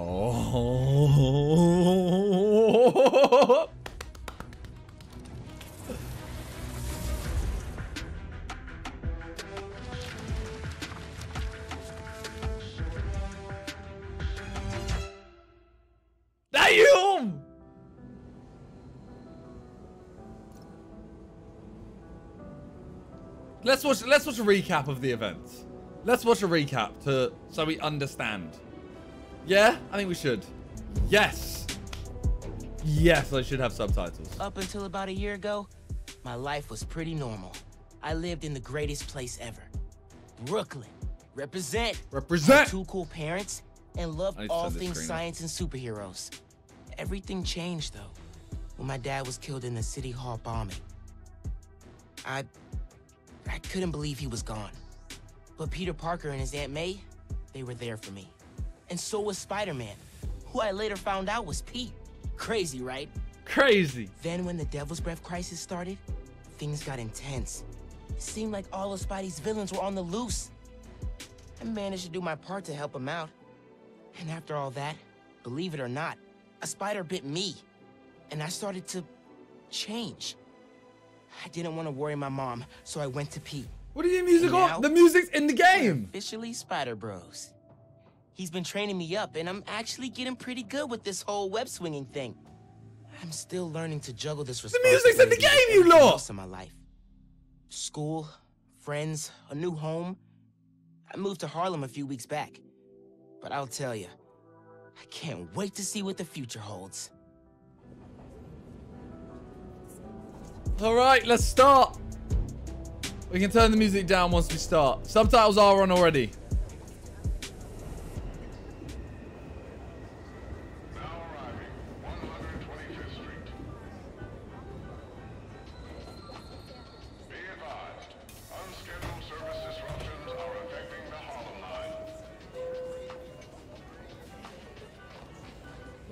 Oh. Damn! Let's watch. Let's watch a recap of the event. Let's watch a recap to so we understand. Yeah, I think we should. Yes. Yes, I should have subtitles. Up until about a year ago, my life was pretty normal. I lived in the greatest place ever. Brooklyn. Represent. Represent. Two cool parents and loved I need to all things science and superheroes. Everything changed though when my dad was killed in the city hall bombing. I I couldn't believe he was gone. But Peter Parker and his Aunt May, they were there for me. And so was Spider-Man, who I later found out was Pete. Crazy, right? Crazy. Then when the Devil's Breath crisis started, things got intense. It seemed like all of Spidey's villains were on the loose. I managed to do my part to help him out. And after all that, believe it or not, a spider bit me. And I started to change. I didn't want to worry my mom, so I went to Pete. What are you music Now- on? The music's in the game. officially Spider Bros. He's been training me up, and I'm actually getting pretty good with this whole web swinging thing. I'm still learning to juggle this responsibility. The music's in the game, you lot! in my life. School, friends, a new home. I moved to Harlem a few weeks back. But I'll tell you, I can't wait to see what the future holds. All right, let's start. We can turn the music down once we start. Subtitles are on already.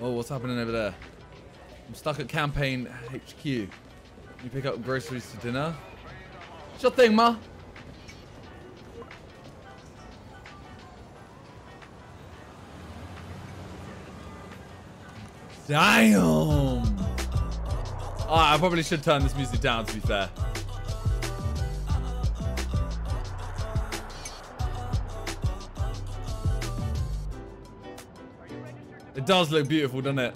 Oh, what's happening over there? I'm stuck at campaign HQ. You pick up groceries to dinner. Sure thing, ma. Damn. Alright, I probably should turn this music down to be fair. Does look beautiful, doesn't it?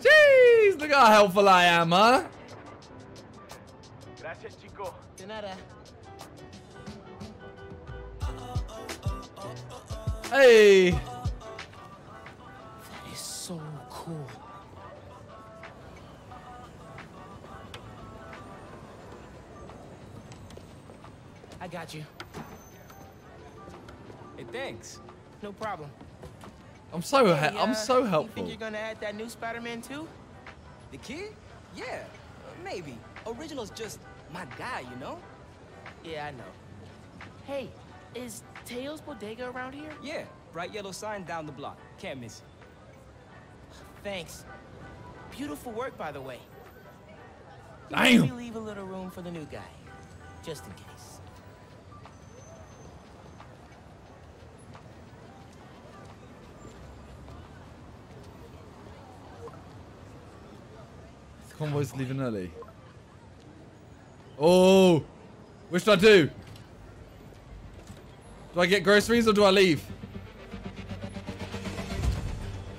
Jeez, look how helpful I am, huh? Gracias, chico. De nada. Hey. Got you. Hey, thanks. No problem. I'm so he- Hey, I'm uh, so You think you're gonna add that new Spider-Man too? The kid? Yeah, maybe. Original's just my guy, you know? Yeah, I know. Hey, is Teo's Bodega around here? Yeah, bright yellow sign down the block. Can't miss it. Thanks. Beautiful work, by the way. Damn. Maybe leave a little room for the new guy, just in case. Convoy's leaving early. Oh, which do I do? Do I get groceries or do I leave?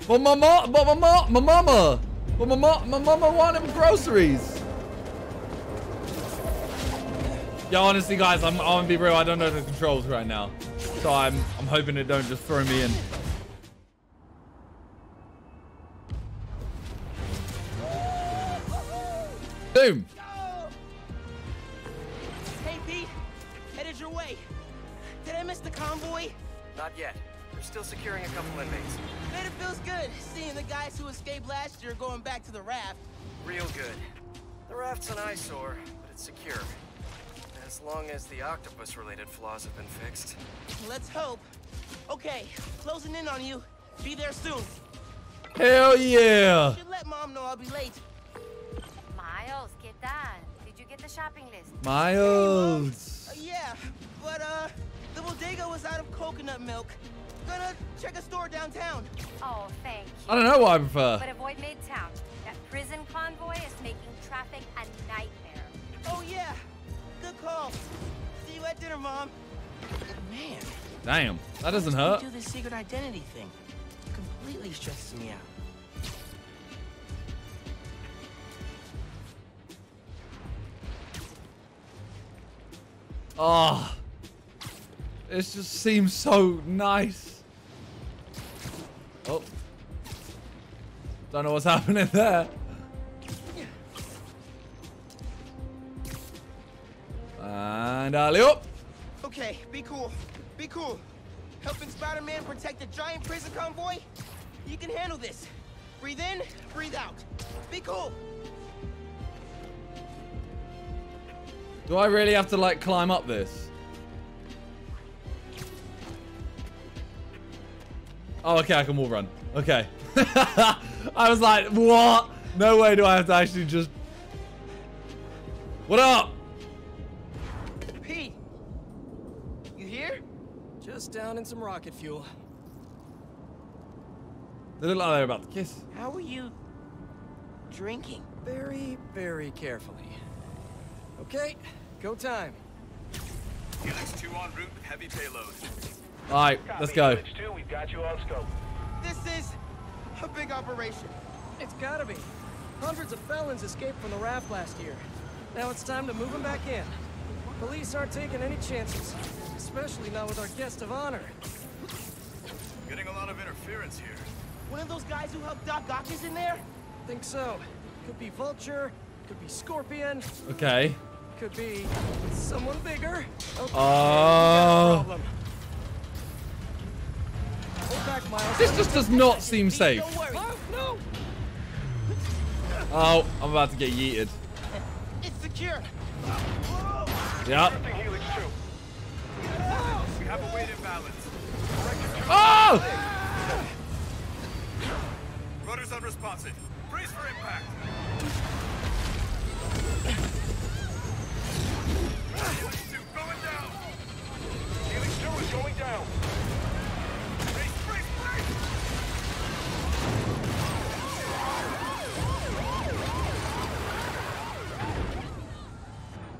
But my mom, but my mom, my mama, but my mom, my mama wanted groceries. Yeah, honestly, guys, I'm, I'm gonna be real. I don't know the controls right now, so I'm, I'm hoping it don't just throw me in. Boom. Hey, Pete, headed your way. Did I miss the convoy? Not yet. We're still securing a couple inmates. Man, it feels good seeing the guys who escaped last year going back to the raft. Real good. The raft's an eyesore, but it's secure. As long as the octopus-related flaws have been fixed. Let's hope. Okay, closing in on you. Be there soon. Hell yeah. Should let mom know I'll be late. Miles, Miles, ¿qué tal? Did you get the shopping list? Miles. Uh, yeah, but uh, the bodega was out of coconut milk. Gonna check a store downtown. Oh, thank you. I don't know what I prefer. But avoid Midtown. That prison convoy is making traffic a nightmare. Oh yeah, good call. See you at dinner, mom. Man, Damn, that doesn't how hurt. do this secret identity thing? Completely stresses me out. Ah. Oh, it just seems so nice. Oh, don't know what's happening there. And alley up. Okay, be cool. Be cool. Helping Spider-Man protect a giant prison convoy? You can handle this. Breathe in, breathe out. Be cool. Do I really have to like climb up this? Oh, okay, I can wall run. Okay. I was like, what? No way do I have to actually just... What up? Pete, you here? Just down in some rocket fuel. They look like they're about to kiss. How are you drinking? Very, very carefully. Okay, go time. Helix 2 en route with heavy payload. Alright, let's go. Two, we've got you on scope. This is a big operation. It's gotta be. Hundreds of felons escaped from the raft last year. Now it's time to move them back in. Police aren't taking any chances, especially not with our guest of honor. Getting a lot of interference here. One of those guys who helped Doc Ock is in there? Think so. Could be Vulture, could be Scorpion, Okay. Could be someone bigger. Okay, Oh. problem. Hold back, Miles. This just does not seem safe. Oh, no! Oh, I'm about to get yeeted. It's secure. Yep. Drifting Helix 2. We have a weight imbalance. Oh! Ah! Rudder's unresponsive. Brace for impact. Helix 2 going down. Helix 2 is going down. Brace, brace, brace!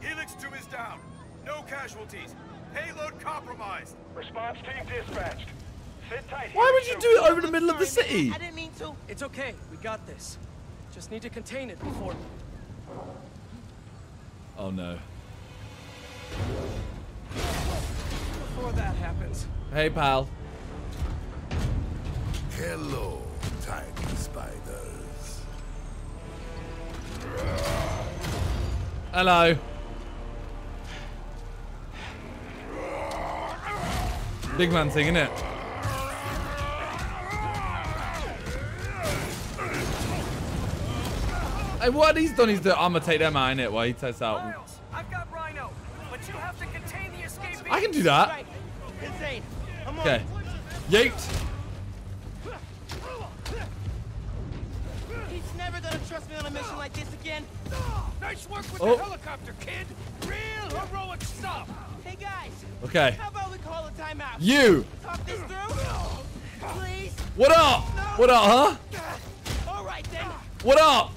Helix 2 is down. No casualties. Payload compromised. Response team dispatched. Sit tight. Why would you Helix do it over the middle of the Sorry, man. city? I didn't mean to. It's okay, we got this. Just need to contain it before... Oh no. before that happens. Hey, pal. Hello, tiny spiders. Hello. Big man thing, innit? Hey, what are these Donnies do? I'm gonna take them out, innit? While he tests out. Miles, I've got Rhino, but you have to contain the escapee. I can do that. Right. Insane. I'm on. Okay. Yeet. He's never gonna trust me on a mission like this again. Nice work with Oh. the helicopter, kid. Real heroic stuff. Hey guys, Okay. how about we call a timeout? You. Talk this through? Please? What up? What up, huh? All right then. What up?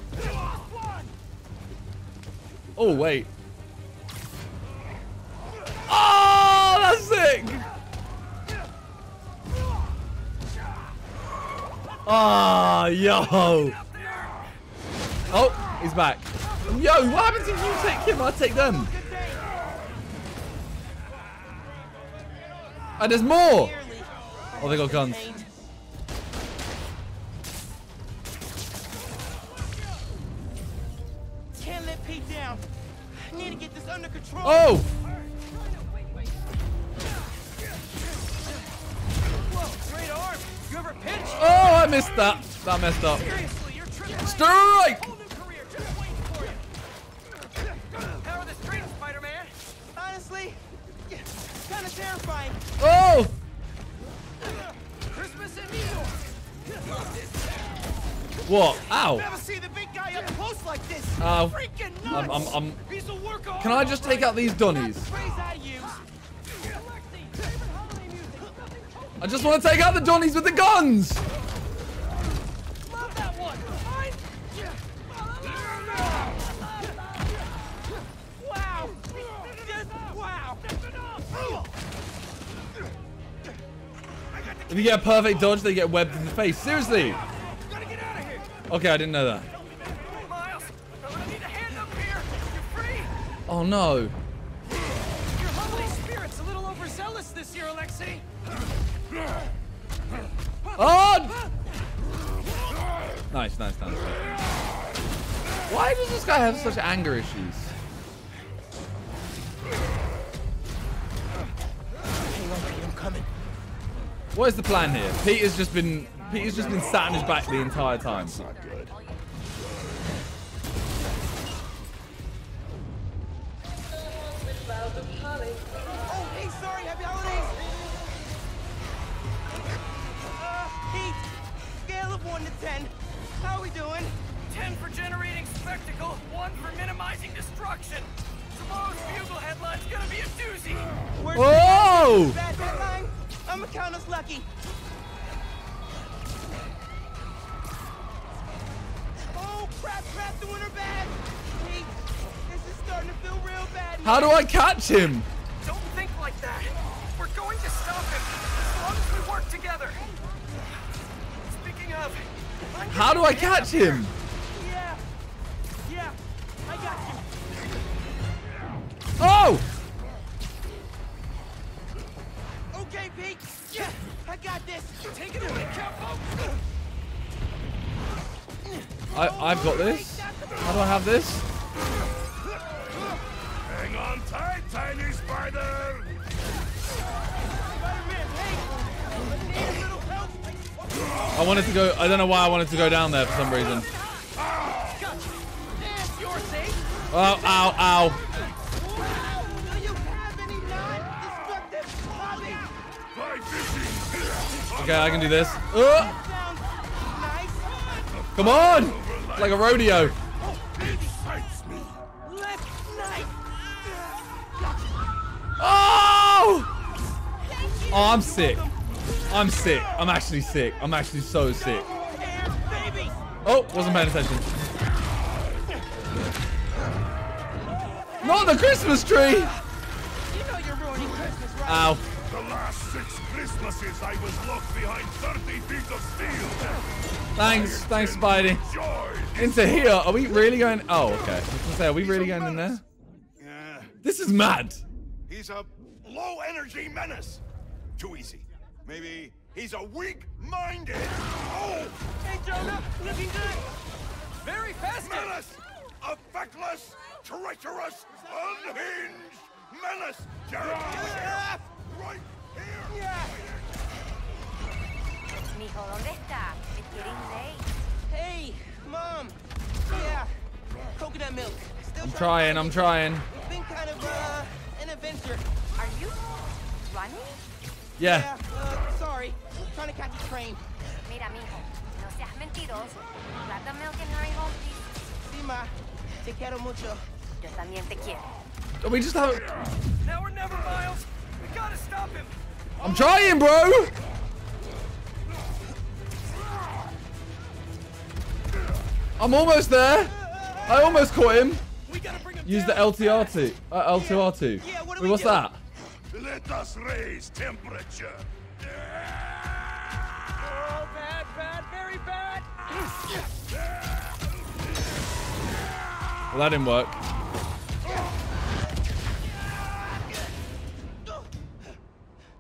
Oh, wait. Oh, that's sick. Ah, yo. Oh, he's back. Yo, what happens if you take him? I take them. And there's more. Oh, they got guns. Get this under control. Oh, Whoa, great arm. You ever pitch? oh, I missed that. That messed up. Seriously, you're. Strike. Whole new career just waiting for you. Power the street, Spider-Man. Honestly, kind of terrifying. Oh, Christmas in New York. What? Ow. Never see the big guy up close like this. Ow. Freaking I'm. I'm, I'm, He's a worker. can I just take out these dunnies? I just want to take out the dunnies with the guns. Love that one. Fine. Wow. Wow. If you get a perfect dodge, they get webbed in the face. Seriously. Okay, I didn't know that. Miles, I'm gonna need a hand up here. You're free. Oh no. Your holy spirit's a little overzealous this year, Alexei. Oh! Nice, nice, nice. Why does this guy have such anger issues? Hang on, Pete, I'm coming. What is the plan here? Peter's just been Peter's just been sat on his back the entire time. Not good. Oh, hey, sorry, happy holidays. Uh, Pete, scale of 1 to 10. How we doing? 10 for generating spectacle, 1 for minimizing destruction. Tomorrow's Bugle headline's gonna be a doozy. Where's Whoa! Bad headline? I'ma count us lucky. Crap, crap, doing her bad. Pete, this is starting to feel real bad. How do I catch him? Don't think like that. We're going to stop him as long as we work together. Speaking of, How do I catch him? Yeah, yeah, I got you. Oh! Okay, Pete. Yeah, I got this. Take it away, Capo. I I've got this. How do I have this? Hang on tight, tiny spider! I need a little help. I wanted to go. I don't know why I wanted to go down there for some reason. And you're safe. Oh, ow, ow. Do you have any non-destructive hobbies? Okay, I can do this. Oh. Come on! Like a rodeo. It excites me. Left, nice. Oh! Oh, I'm sick. I'm sick. I'm actually sick. I'm actually so sick. Oh, wasn't paying attention. Not the Christmas tree! You know you're ruining Christmas, right? Ow. The last six Christmases I was locked behind 30 feet of steel. Thanks, thanks, Spidey. Into here. Are we really going? Oh, okay. I was gonna say, are we really going in there? Yeah, This is mad. he's a low energy menace. Too easy. Maybe he's a weak-minded. Oh! Hey, Jonah, looking good. Very festive. Menace! A feckless, treacherous, unhinged menace! Jared, right here! yeah. Mijo, ¿dónde está? It's getting late. Hey, mom. Yeah, coconut milk. Still I'm to trying, I'm trying. It's been kind of uh, an adventure. Are you running? Yeah. Yeah, uh, sorry. Trying to catch a train. Mira, mijo, no seas mentiroso. Grab the milk and hurry home, please. Sí, ma. Te quiero mucho. Yo también te quiero. Are we just have. Now or never, Miles. We gotta stop him. I'm trying, bro! I'm almost there. I almost caught him. We gotta bring him Use the LTR2. Uh, L2R2. Yeah, what Wait, what's do? that? Let us raise temperature. Oh, bad, bad, very bad. Well, that didn't work.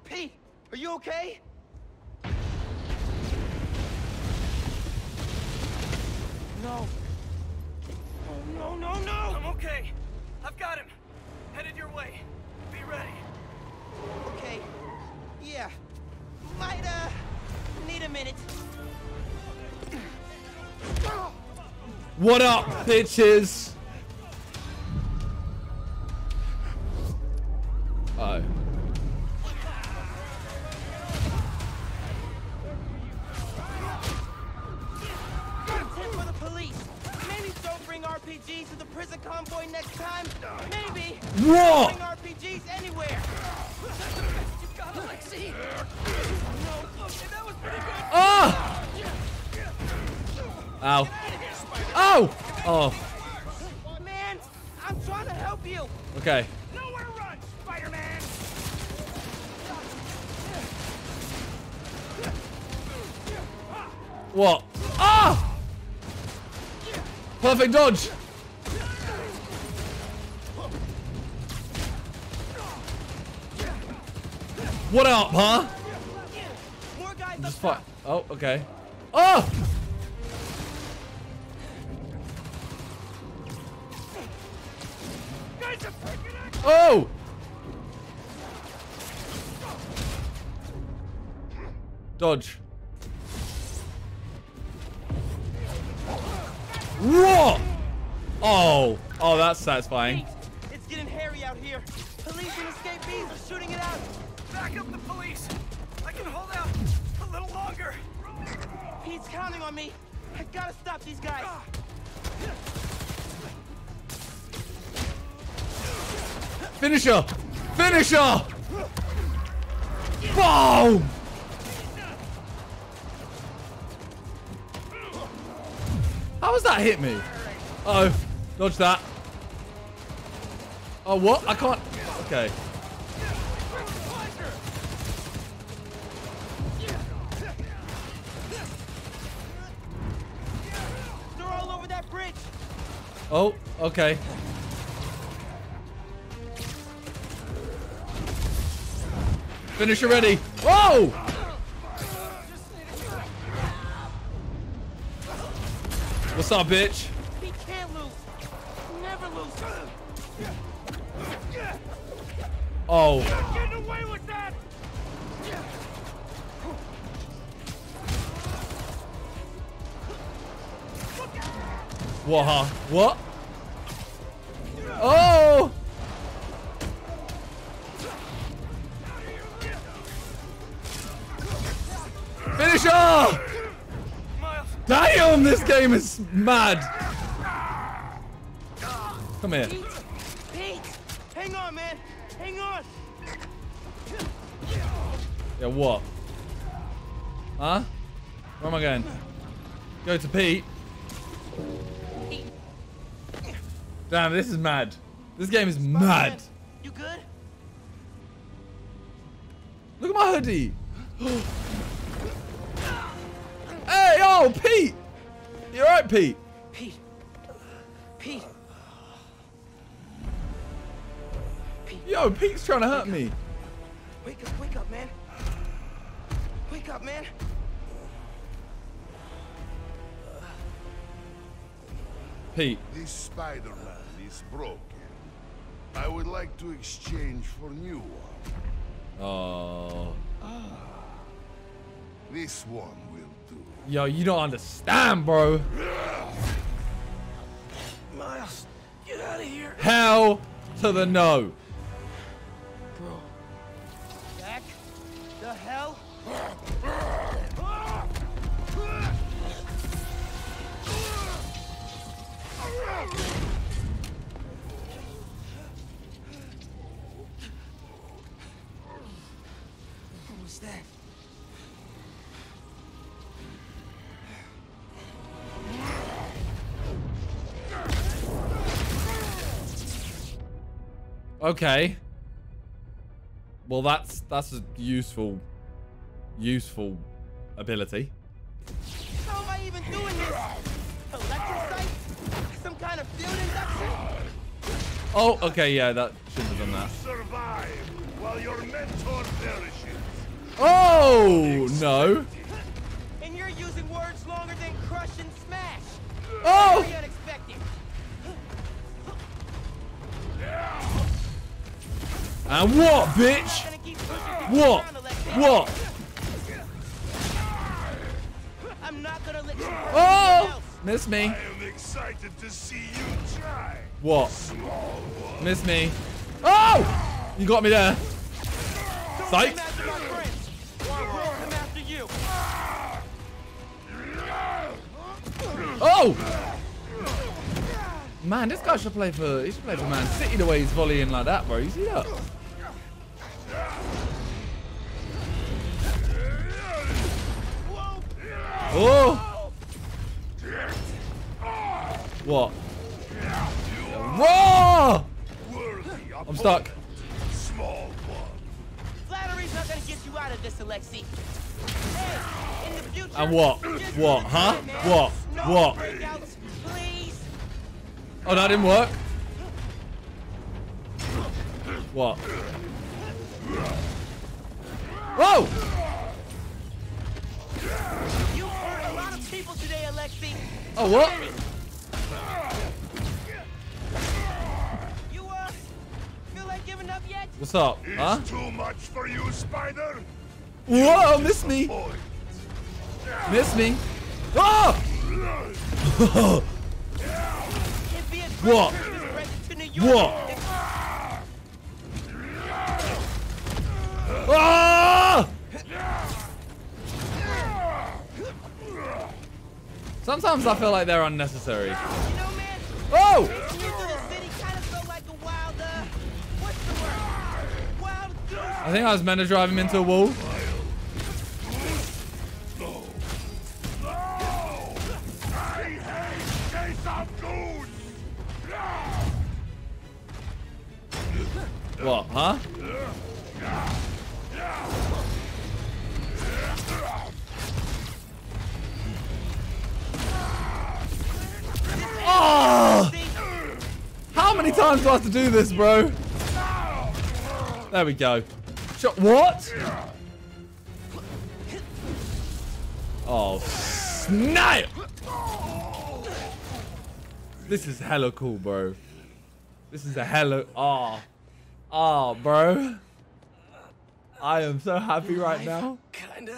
Pete, are you okay? No. Oh, no, no, no! I'm okay. I've got him. Headed your way. Be ready. Okay. Yeah. Might, uh, need a minute. What up, bitches? Oh. RPGs to the prison convoy next time? Maybe. What? Bring RPGs anywhere. You got Alexei! No, okay, that was pretty good! Ah! Ow. Oh! Oh, Man, I'm trying to help you. okay. Nowhere to run, Spider-Man! What? Ah! Perfect dodge. What up, huh? Just fight. Oh, okay. Oh! Guys are freaking out! Oh! Dodge. What? Oh. Oh, that's satisfying. It's getting hairy out here. Police and escapees are shooting it out. Back up the police! I can hold out a little longer! Pete's counting on me. I gotta stop these guys. finish Finisher! Finisher! Boom! How has that hit me? Oh, dodge that. Oh, what? I can't. Okay. They're all over that bridge. Oh, okay. Finisher ready. Whoa! What's up, bitch? Pete can't lose. Never lose. Oh, Getting away with that! what? Huh? What? Game is mad. Come here. Pete, Pete, hang on, man. Hang on. Yeah, what? Huh? Where am I going? Go to Pete. Damn, this is mad. This game is mad. You alright, Pete? Pete. Pete. Yo, Pete's trying to hurt me. Wake up, wake up, man. Wake up, man. Pete. This Spider-Man is broken. I would like to exchange for new one. Oh. This one will do. Yo, you don't understand, bro. Miles, get out of here. Hell to the no. Bro. Jack? The hell? What was that? Okay. Well, that's that's a useful, useful ability. How am I even doing this? Electrocyte? Some kind of field induction? Oh, okay, yeah, that shouldn't have done that. Survive while your mentor perishes. Oh no! And you're using words longer than crush and smash. Oh! Very unexpected. And what, bitch? Gonna keep pushing people What? What? I'm not gonna let you. Oh! Miss me. I am excited to see you try. What? Miss me. Oh! You got me there. Don't Psych. come after my friends, or I'll come after you. Oh! Man, this guy should play for he should play for Man City the way he's volleying like that, bro. You see that? Oh! What? Whoa! I'm stuck. Small. Flattery's not gonna get you out of this, Alexi. Hey, in the future. And what? What? Huh? What? What? Oh, oh, that didn't work. What? Whoa! People today, Alexi. Oh, what? You uh, feel like giving up yet? What's up? Is Huh? too much for you, Spider? Whoa! Miss me! Miss me! Oh! It'd be a great What? Christmas present to New York What? Ah! Sometimes I feel like they're unnecessary. You Oh! chasing you through the city kind of felt like a wild, uh, what's the word? Wild goose. I think I was meant to drive him into a wall. No. I hate Case of Goons. What? Huh? Oh! How many times do I have to do this, bro? There we go. Shot. What? Oh, snap! This is hella cool, bro. This is a hella. Oh. Oh, bro. I am so happy right now. Kinda.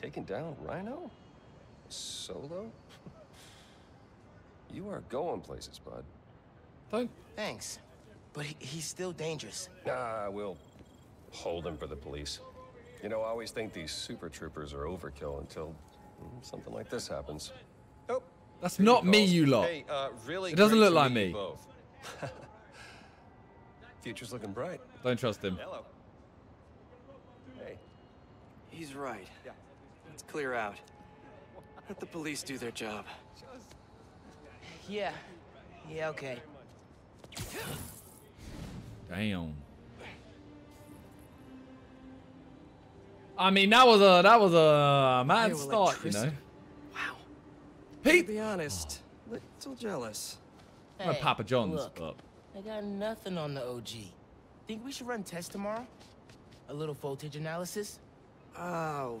Taking down Rhino? Solo? you are going places, bud. Don't. Thanks. But he, he's still dangerous. Nah, we'll hold him for the police. You know, I always think these super troopers are overkill until mm, something like this happens. Oh, That's here not he me, you lot. Hey, uh, really It doesn't look like me. Both. Future's looking bright. Don't trust him. Hello. Hey. He's right. Let's clear out. Let the police do their job. Yeah. Yeah, okay. Damn. I mean, that was a that was a mad start, you know. Bioelectricity. Wow. To Pete. be honest, little jealous. I'm Papa John's, look, but I got nothing on the OG. Think we should run tests tomorrow? A little voltage analysis? Oh,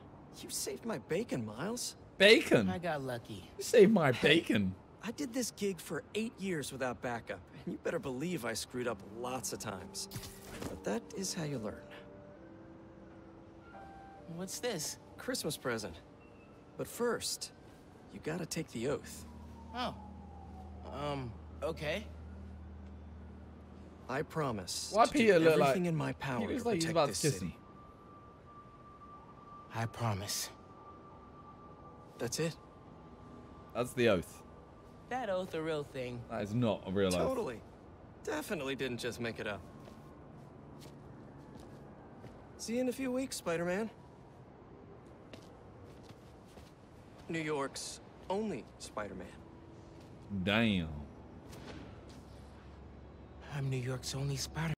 You saved my bacon, Miles. bacon. I got lucky. You saved my bacon. I did this gig for eight years without backup, and you better believe I screwed up lots of times. But that is how you learn. What's this? Christmas present. But first, you gotta take the oath. Oh. Um, okay. I promise Why to Peter do look like everything in my power he looks to like he's protect about to kiss city. me. I promise. That's it? That's the oath. That oath a real thing. That is not a real oath. Totally. Definitely didn't just make it up. See you in a few weeks, Spider-Man. New York's only Spider-Man. Damn. I'm New York's only Spider.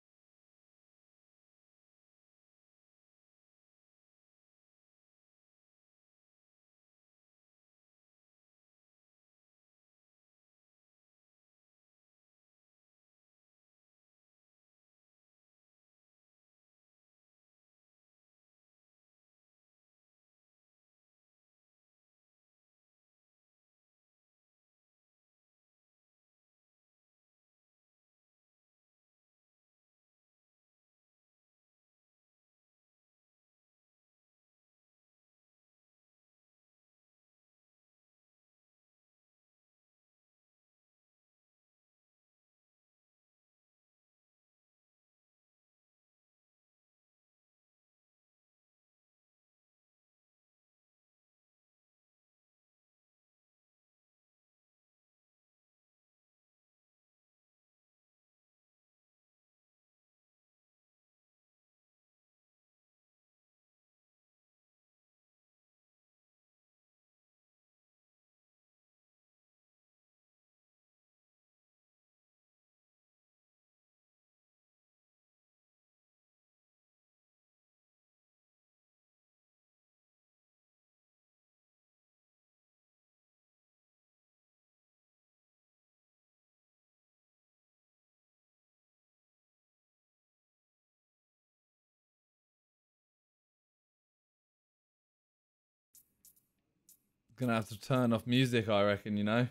Gonna have to turn off music, I reckon, you know?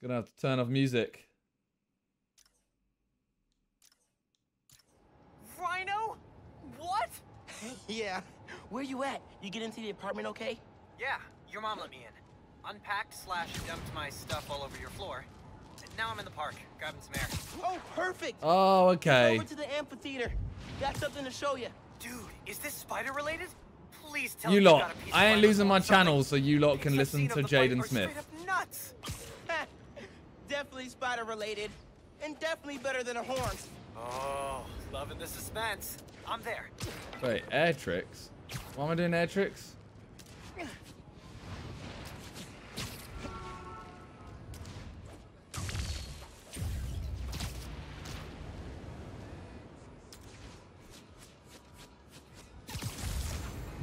Gonna have to turn off music. Rhino? What? yeah. Where you at? You get into the apartment okay? Yeah, your mom let me in. Unpacked slash dumped my stuff all over your floor. Now I'm in the park, grabbing some air. Oh, perfect. Oh, okay. Over to the amphitheater. Got something to show you. Dude, is this spider related? Please tell You me lot, got I ain't losing my channel so you lot can listen to of the fight Jaden Smith. nuts. definitely spider related. And definitely better than a horn. Oh, loving the suspense. I'm there. Wait, air tricks? Why am I doing air tricks?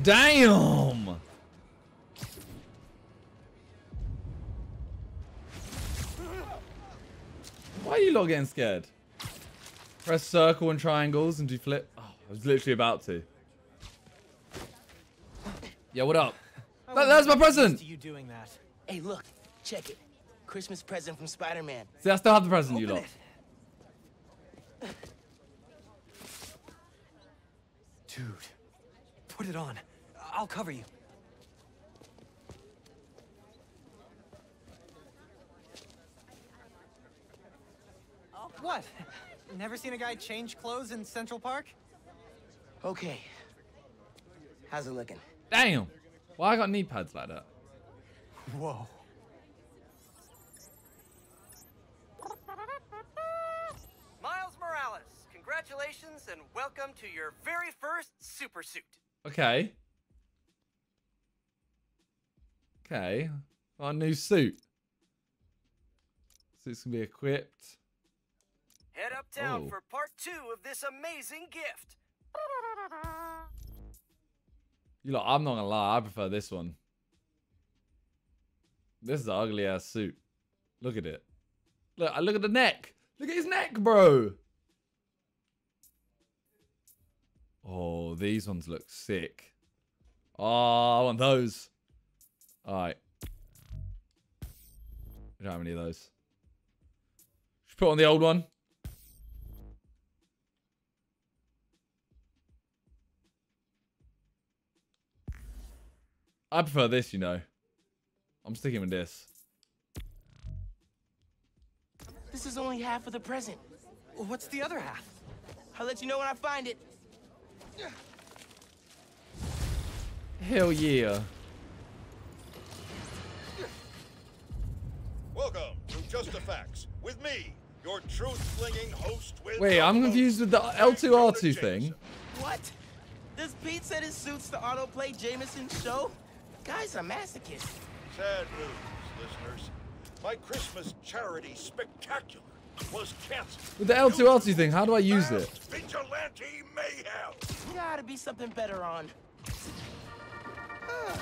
Damn! Why are you lot getting scared? Press circle and triangles and do flip. Oh, I was literally about to. Yeah, what up? That- that's my present! you doing that? Hey, look. Check it. Christmas present from Spider-Man. See, I still have the present, you lot. Dude, put it on. I'll cover you. What? Never seen a guy change clothes in Central Park? Okay. How's it looking? Damn! Why I got knee pads like that? Whoa. Miles Morales, congratulations and welcome to your very first super suit. Okay. Okay. Our new suit. Suit's gonna be equipped. Head uptown Oh. for part two of this amazing gift. You lot, I'm not gonna lie, I prefer this one. This is an ugly ass suit. Look at it. Look, look at the neck. Look at his neck, bro. Oh, these ones look sick. Oh, I want those. All right. We don't have any of those. Should put on the old one. I prefer this, you know. I'm sticking with this. This is only half of the present. What's the other half? I'll let you know when I find it. Hell yeah. Welcome to Just the Facts with me, your truth-slinging host with. Wait, I'm confused with the L2R2 thing. What? Does Pete said it suits the autoplay Jameson show? Guy's a masochist. Sad news, listeners. My Christmas charity spectacular was canceled. With the L2R2 thing, how do I use it? Vigilante mayhem. Gotta be something better on. Huh.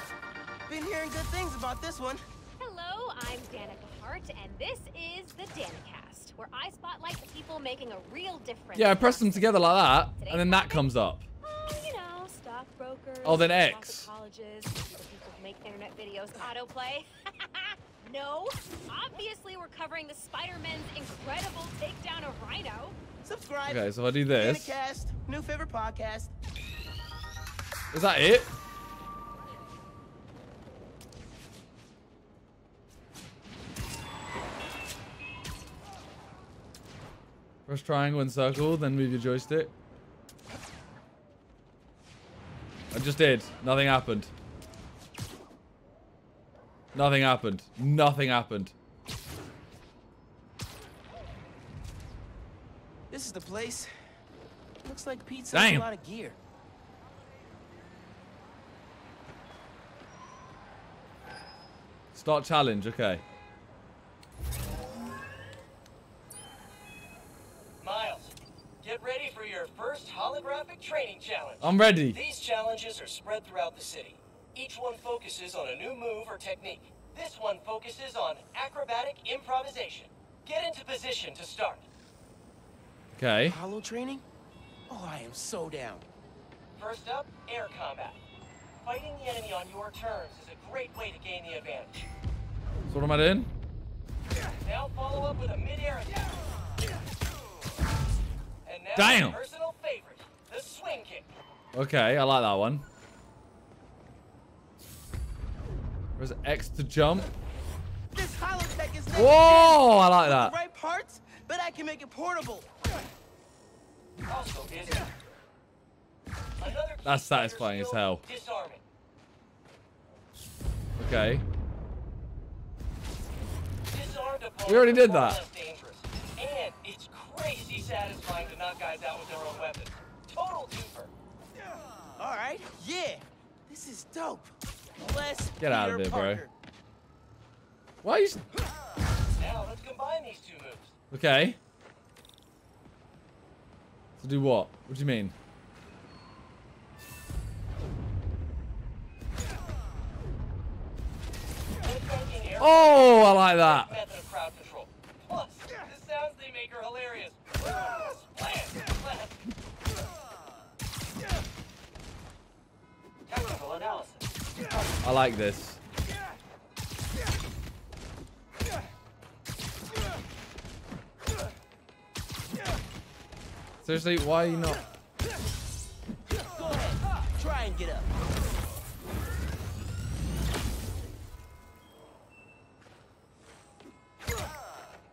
Been hearing good things about this one. Hello, I'm Danika Hart, and this is the Danikast, where I spotlight the people making a real difference. Yeah, I press them together like that, and then that comes up. Oh, you know, stockbrokers. Oh, then X. Colleges, the people who make internet videos autoplay. no, obviously we're covering the Spider-Man's incredible takedown of Rhino. Subscribe. Okay, so if I do this, Danikast, new favorite podcast. is that it? Press triangle and circle, then move your joystick. I just did. Nothing happened. Nothing happened. Nothing happened. This is the place. Looks like Pete sells a lot of gear. Start challenge, okay. First holographic training challenge. I'm ready. These challenges are spread throughout the city. Each one focuses on a new move or technique. This one focuses on acrobatic improvisation. Get into position to start. Okay. Hollow training? Oh, I am so down. First up, air combat. Fighting the enemy on your terms is a great way to gain the advantage. So what am I doing? Now follow up with a mid-air attack. And now Damn. personal favorite, the swing kick. Okay, I like that one. Where's X to jump? This holotech is next Whoa. I like that. The right parts, but I can make it portable. Also is That's satisfying as hell. Disarming. Okay. Disarmed We already did are far that. Less dangerous. And it's crazy satisfying to knock guys out with their own weapons. Total twofer. All right, yeah. This is dope. Bless Get out of Peter here, bro. Parker. Why are you... Now let's combine these two moves. Okay. To do what? What do you mean? Oh, I like that. method of crowd control. Plus, the sounds they make are hilarious. Splash, splash. Technical analysis. I like this. Seriously, why are you not... Go ahead. Try and get up.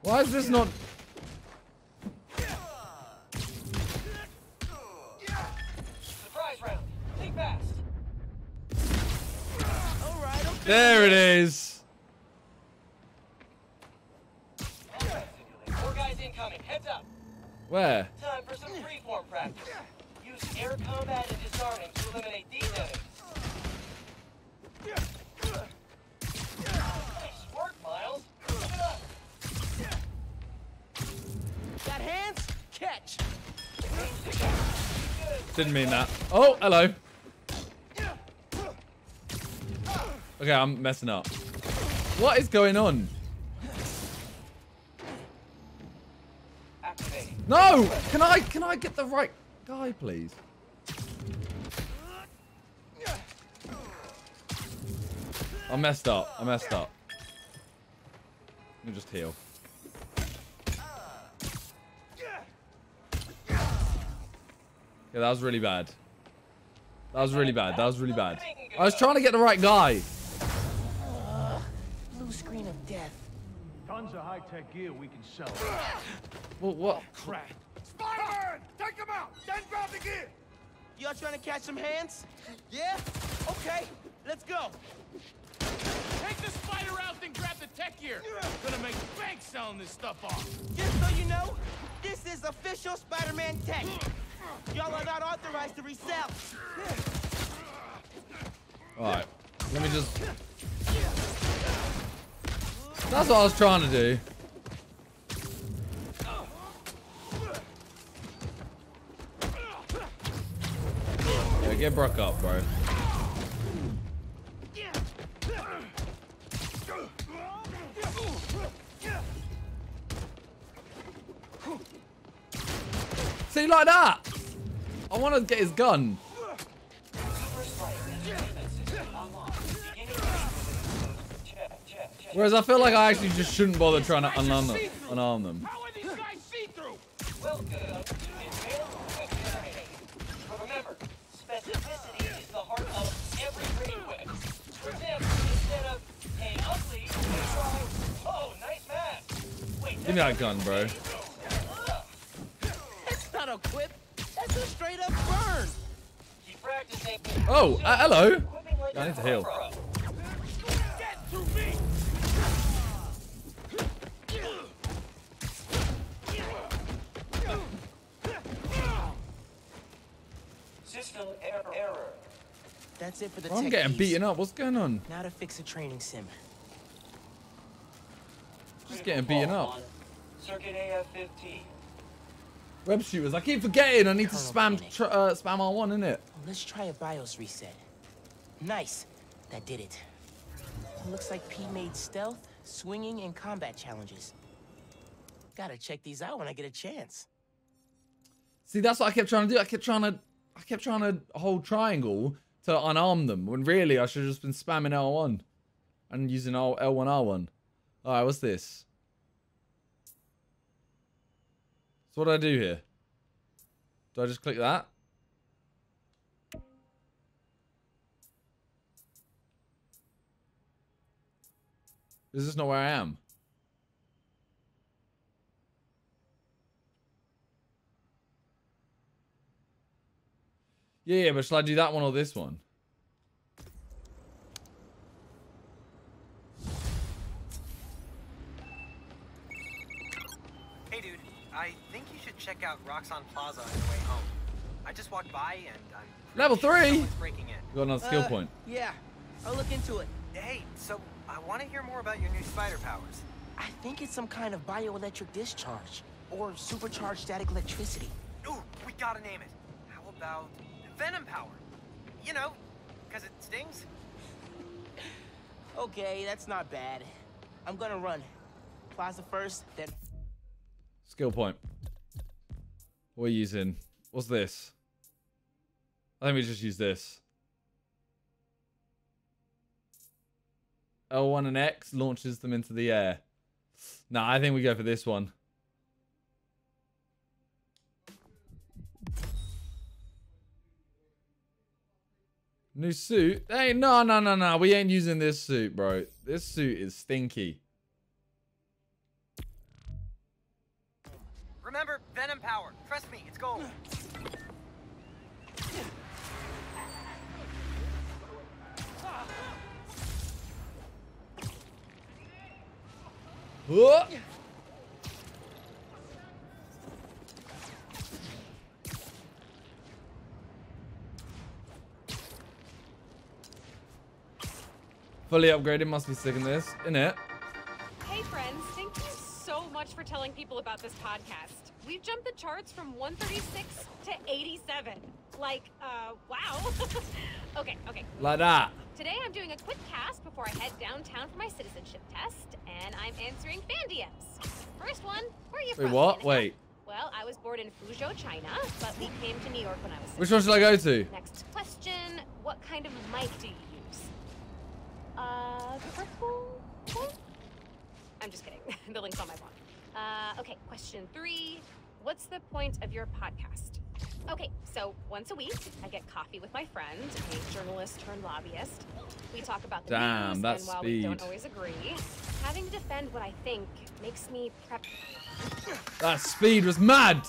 Why is this not... There it is. All right, guys incoming. Heads up. Where? Time for some freeform practice. Use air combat and disarming to eliminate these enemies. Nice work, Miles. Keep it up. Got hands? Catch. Didn't mean that. Oh, hello. Okay, I'm messing up. What is going on? No! Can I can I get the right guy, please? I messed up. I messed up. Let me just heal. Yeah, that was really bad. That was really bad. That was really bad. I was trying to get the right guy. Uh, blue screen of death. Tons of high-tech gear we can sell. Well, what? Oh, crap. Spider-Man! Take him out! Then grab the gear! Y'all trying to catch some hands? Yeah? Okay, let's go. Take the spider out, then grab the tech gear. Gonna make bank selling this stuff off. Just so you know, this is official Spider-Man tech. Y'all are not authorized to resell. Alright. Let me just... That's what I was trying to do. Yeah, get Brock up, bro. See, like that! I want to get his gun. Whereas I feel like I actually just shouldn't bother trying to unarm them. Unarm them. How are these guys see-through? Welcome to Advanced Web Training. Remember, specificity is the heart of every great web. For example, instead of, hey, ugly, they try, oh, nice match. Wait, Give me that gun, bro. That's not a quip. That's a straight up burn. Oh, uh, hello. I need to heal. System error. error. That's it for the I'm getting beaten up. What's going on? Now to fix a training sim. Just getting beaten up. Circuit AF-15. Web shooters. I keep forgetting. I need to spam tr uh, spam R1 in it. Let's try a BIOS reset. Nice. That did it. Looks like P made stealth, swinging, and combat challenges. Gotta check these out when I get a chance. See, that's what I kept trying to do. I kept trying to, I kept trying to hold triangle to unarm them. When really, I should have just been spamming L1 and using L L1 R1. All right, what's this? So what do I do here? Do I just click that? Is this not where I am? Yeah, yeah, but shall I do that one or this one? Hey, dude. I think you should check out Roxxon Plaza on your way home. I just walked by and I'm Level pretty sure three? someone's breaking in. Got another skill Uh, point. Yeah, I'll look into it. Hey, so I want to hear more about your new spider powers. I think it's some kind of bioelectric discharge or supercharged static electricity. Ooh, we gotta name it. How about Venom Power? You know, because it stings. Okay, that's not bad. I'm gonna run. Plaza first, then Skill point. What are you using? What's this? I think we just use this. L1 and X launches them into the air. Nah, I think we go for this one. New suit? Hey, no, no, no, no. We ain't using this suit, bro. This suit is stinky. Remember, Venom Power. Trust me, it's gold. Whoa! Fully upgraded, must be sick in this, innit? Hey friends, thank you so much for telling people about this podcast. We've jumped the charts from 136 to 87. Like, uh, wow. okay, okay. Like that. Today I'm doing a quick cast before I head downtown for my citizenship test, and I'm answering fan DMs. First one, where are you Wait, from? what? Danika? Wait. Well, I was born in Fuzhou, China, but we came to New York when I was six. Which one should I go to? Next question, what kind of mic do you? Uh, purple one? I'm just kidding. the link's on my blog. Uh, okay, question three. What's the point of your podcast? Okay, so once a week, I get coffee with my friend, a journalist turned lobbyist. We talk about the Damn, news, that's and while we don't always agree, having to defend what I think makes me prep. That speed was mad.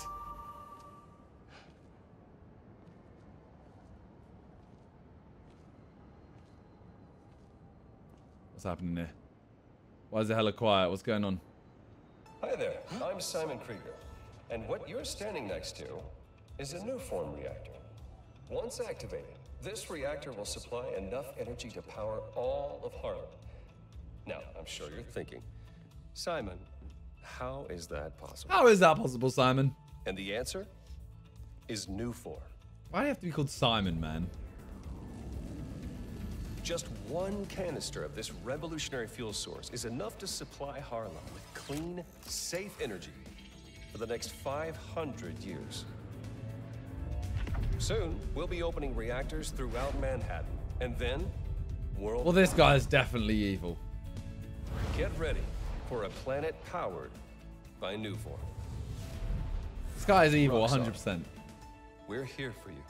Happening here? Why is it hella quiet? What's going on? Hi there, I'm Simon Krieger. And what you're standing next to is a Nuform reactor. Once activated, this reactor will supply enough energy to power all of Harlem. Now, I'm sure you're thinking, Simon, how is that possible? How is that possible, Simon? And the answer is Nuform. Why do you have to be called Simon, man? Just one canister of this revolutionary fuel source is enough to supply Harlem with clean, safe energy for the next 500 years. Soon, we'll be opening reactors throughout Manhattan, and then world. Well, this guy is definitely evil. Get ready for a planet powered by Nuform. This guy is evil, 100%. We're here for you.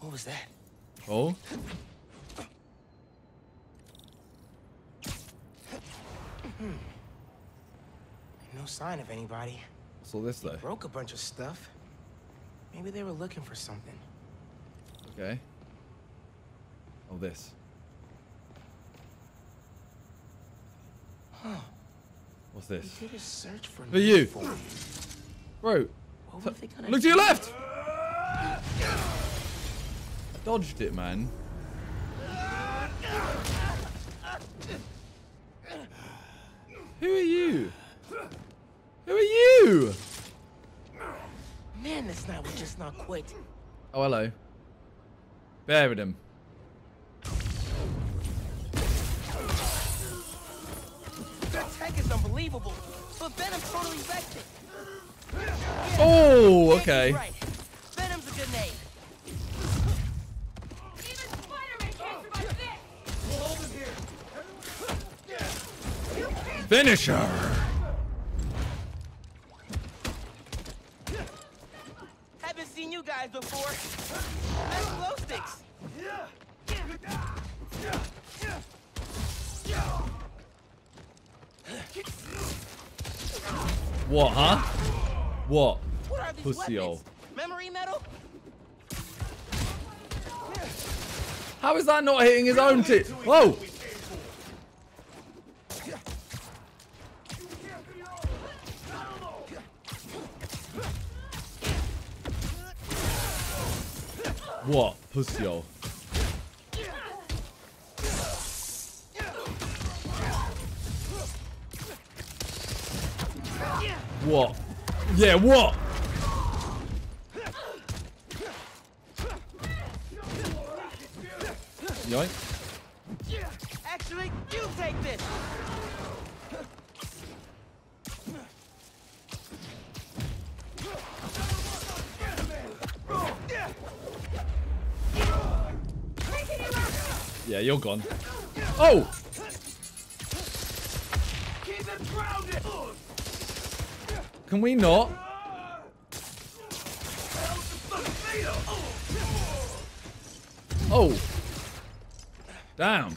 What was that? Oh? Hmm. No sign of anybody. What's all this, though? Broke a bunch of stuff. Maybe they were looking for something. Okay. Oh, this. Huh. What's this? They did a search for For you. Bro. What were they gonna Look to your left! Dodged it, man. Who are you? Who are you? Man, this night would just not quit. Oh, hello. Buried him. Their tech is unbelievable, but Venom totally wrecked it. Oh, okay. Right. Venom's a good name. Finish her. Haven't seen you guys before. Nice glow sticks. What, huh? What? What are these Pussy weapons? Memory metal? How is that not hitting his own tit? Whoa! What? Pussy hole. What? Yeah, what? Yeah, you're gone. Oh! Can we not? Oh! Damn.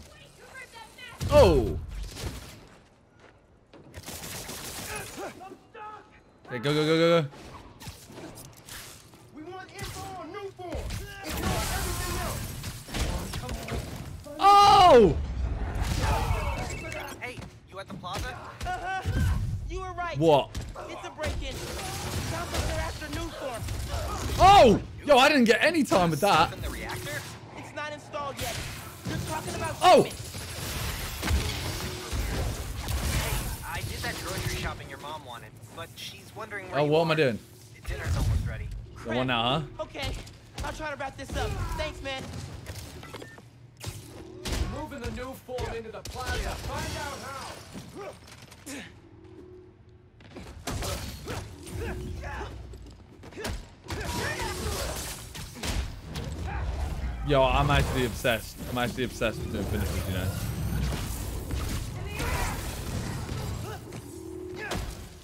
Oh! Okay, go, go, go, go, go. Oh! Hey, you at the plaza? Uh-huh. You were right. What? It's a break-in. Sounds like they're after Nuform. Oh! Yo, I didn't get any time with that. In the reactor? It's not installed yet. You're talking about Oh! shipment. I did that grocery shopping your mom wanted, but she's wondering where Oh, what am I doing? Dinner's almost ready. The one now, huh? Okay, I'll try to wrap this up. Thanks, man. Moving the Nuform into the plaza. Find out how. Yo, I'm actually obsessed. I'm actually obsessed with doing finishes, you know.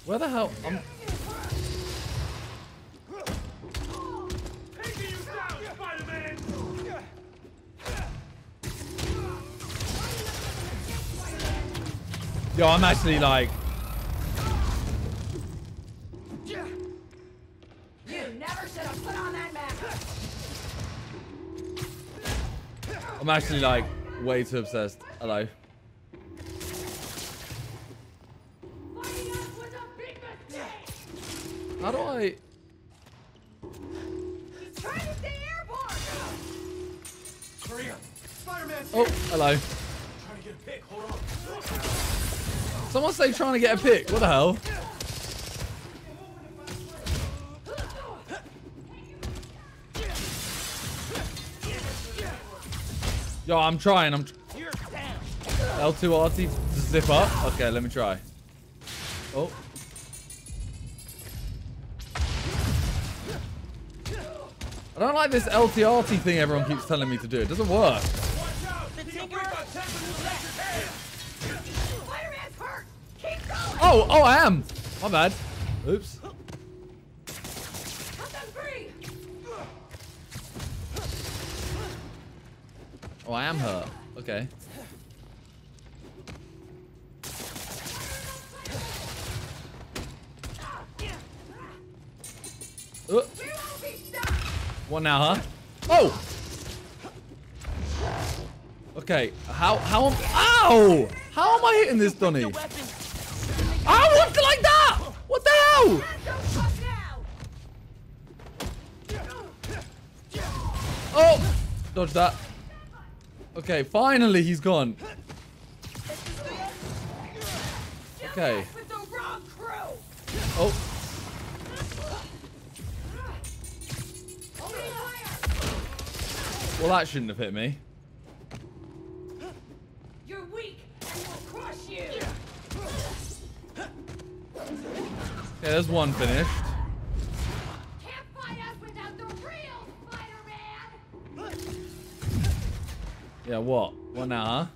Where the hell? I'm... Yo, I'm actually like... You never should have put on that mask. I'm actually like way too obsessed. Hello. How do I? Oh, hello. Someone say trying to get a pick. What the hell? Yo, I'm trying. I'm. L2 RT to zip up. Okay, let me try. Oh. I don't like this LTRT thing everyone keeps telling me to do. It doesn't work. Oh, oh, I am. My bad. Oops. Oh, I am her. Okay. Uh. What now, huh? Oh! Okay, how, how am, ow! How am I hitting this Donny? Like that? What the hell? Oh! Dodge that. Okay, finally he's gone. Okay. Oh. Well, that shouldn't have hit me. Okay, there's one finished. Can't fight us without the real Spider-Man. Yeah, what? What now, huh?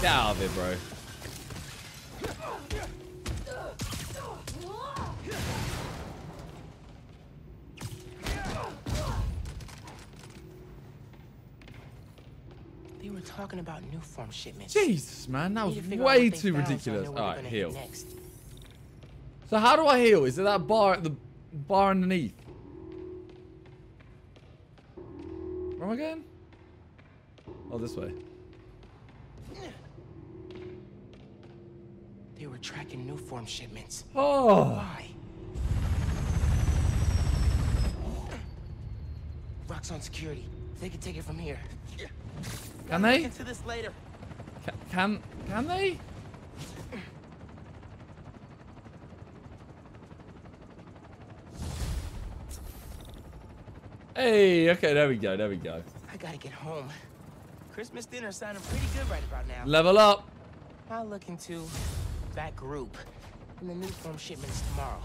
Get out of it, bro. Talking about Nuform shipments. Jesus, man, that was to figure out way too ridiculous. All right, heal. next. So how do I heal? Is it that bar at the bar underneath? Where am I going? Oh, this way. They were tracking Nuform shipments. Oh. Why? Roxxon security. They can take it from here. Can they? Get to this later. Ca- Can can they? Hey, okay, there we go, there we go. I gotta get home. Christmas dinner sounding pretty good right about now. Level up. I'll look into that group and the Nuform shipments tomorrow.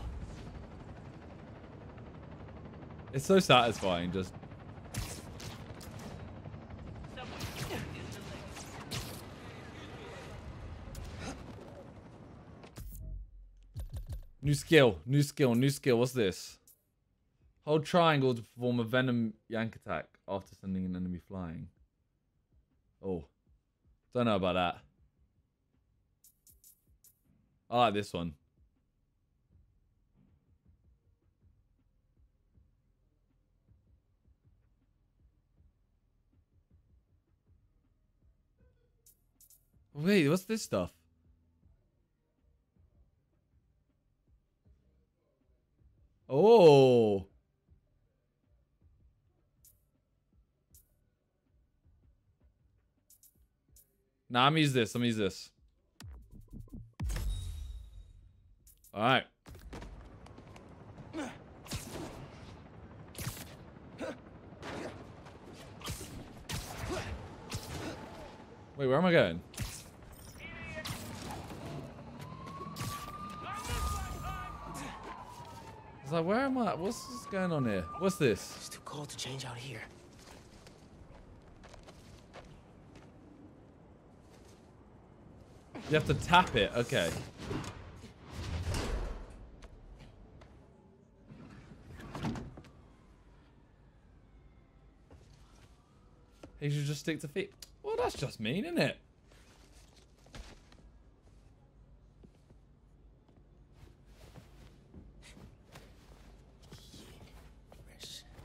It's so satisfying, just. New skill, new skill, new skill. What's this? Hold triangle to perform a venom yank attack after sending an enemy flying. Oh, don't know about that. I like this one. Wait, what's this stuff? Oh. Nah, I'm use this. I'm use this. All right. Wait, where am I going? It's like, where am I? What's going on here? What's this? It's too cold to change out here. You have to tap it. Okay. He should just stick to feet. Well, that's just mean, isn't it?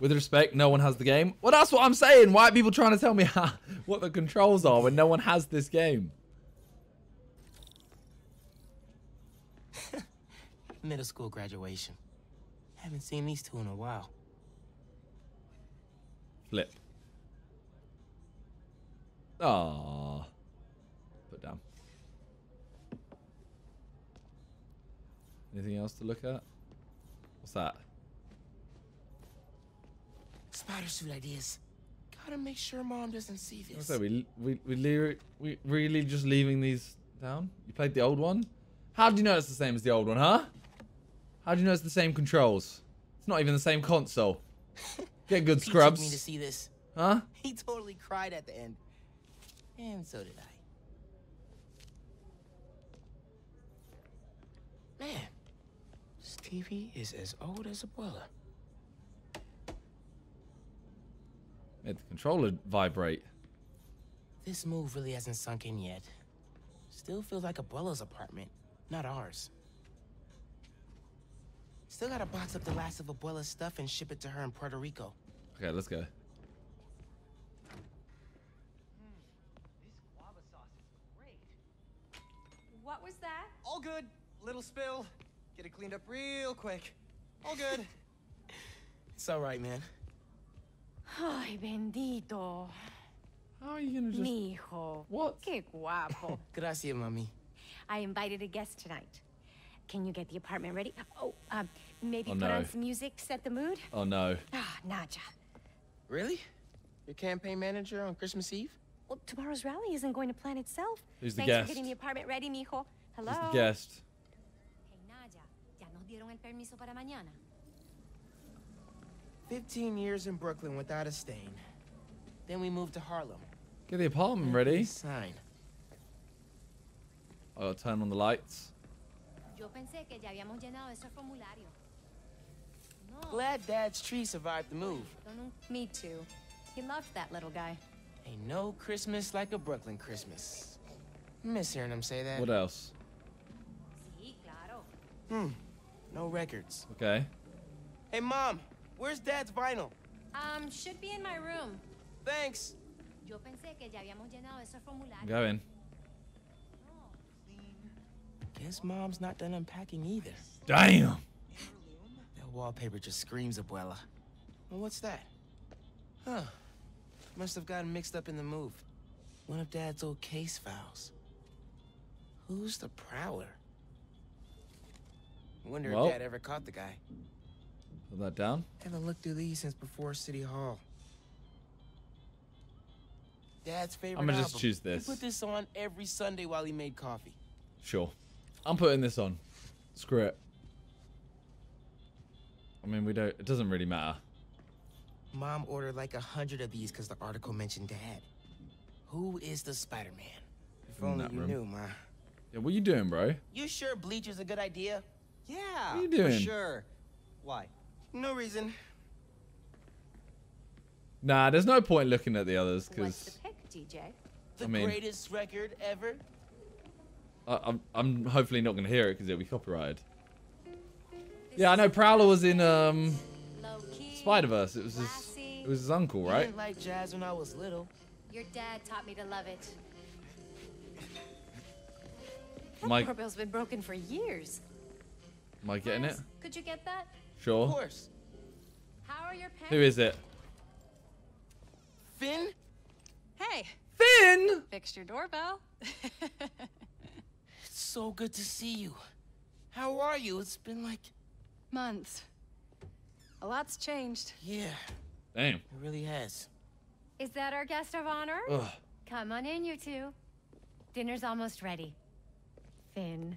With respect, no one has the game. Well, that's what I'm saying. Why are people trying to tell me how, what the controls are when no one has this game? Middle school graduation. Haven't seen these two in a while. Flip. Ah. Put down. Anything else to look at? What's that? Spider suit ideas. Gotta make sure mom doesn't see this. say we we we, we really just leaving these down. You played the old one. How do you know it's the same as the old one, huh? How do you know it's the same controls? It's not even the same console. Get good, scrubs. me to see this. Huh? He totally cried at the end. And so did I. Man, Stevie is as old as a Abuela. Made the controller vibrate. This move really hasn't sunk in yet. Still feels like Abuela's apartment, not ours. Still gotta box up the last of Abuela's stuff and ship it to her in Puerto Rico. Okay, let's go. Hmm. This guava sauce is great. What was that? All good. Little spill. Get it cleaned up real quick. All good. It's alright, man. Ay, bendito. How are you gonna just... Mi hijo. What? Qué guapo. Gracias, mami. I invited a guest tonight. Can you get the apartment ready? Oh, um, maybe Oh, put no. on some music, set the mood? Oh no. Ah, Naja. Really? Your campaign manager on Christmas Eve? Well, tomorrow's rally isn't going to plan itself. Who's the Thanks guest? for getting the apartment ready, mijo. Hello? Who's the guest? Hey, Nadia, ya nos dieron el permiso para mañana. 15 years in Brooklyn without a stain. Then we moved to Harlem. Get the apartment ready. Sign. I'll turn on the lights. Yo pensé que ya habíamos llenado ese formulario. No. Glad Dad's tree survived the move. Me too. He loved that little guy. Ain't no Christmas like a Brooklyn Christmas. Miss hearing him say that. What else? Hmm. No records. Okay. Hey, Mom, where's Dad's vinyl? Um, should be in my room. Thanks. Yo pensé que ya habíamos llenado ese formulario. I'm. Guess Mom's not done unpacking either. Damn. That wallpaper just screams Abuela. Well, what's that? Huh. Must have gotten mixed up in the move. One of Dad's old case files. Who's the Prowler? Wonder Well. if Dad ever caught the guy. Put that down. Haven't looked through these since before City Hall. Dad's favorite I'ma just album. choose this. He put this on every Sunday while he made coffee. Sure. I'm putting this on. Screw it. I mean, we don't. It doesn't really matter. Mom ordered like a hundred of these because the article mentioned Dad. Who is the Spider-Man? If In only you room. knew, Ma. Yeah, what you doing, bro? You sure bleach is a good idea? Yeah. What are you doing? For sure. Why? No reason. Nah, there's no point looking at the others What's the because pick, DJ? The I mean- greatest record ever. I'm I'm hopefully not gonna hear it because it'll be copyrighted. Yeah, I know Prowler was in um Low-key, Spider Verse. It was his it was his uncle, I right? didn't like jazz when I was little. Your dad taught me to love it. My Mike- doorbell's been broken for years. Am I getting it? Could you get that? Of Sure. course. How are your pants? Who is it? Phin? Hey, Phin. fixed your doorbell. It's so good to see you. How are you? It's been like, Months. A lot's changed. yeah, Damn. it really has. Is that our guest of honor? Ugh. Come on in, you two. Dinner's almost ready. Phin,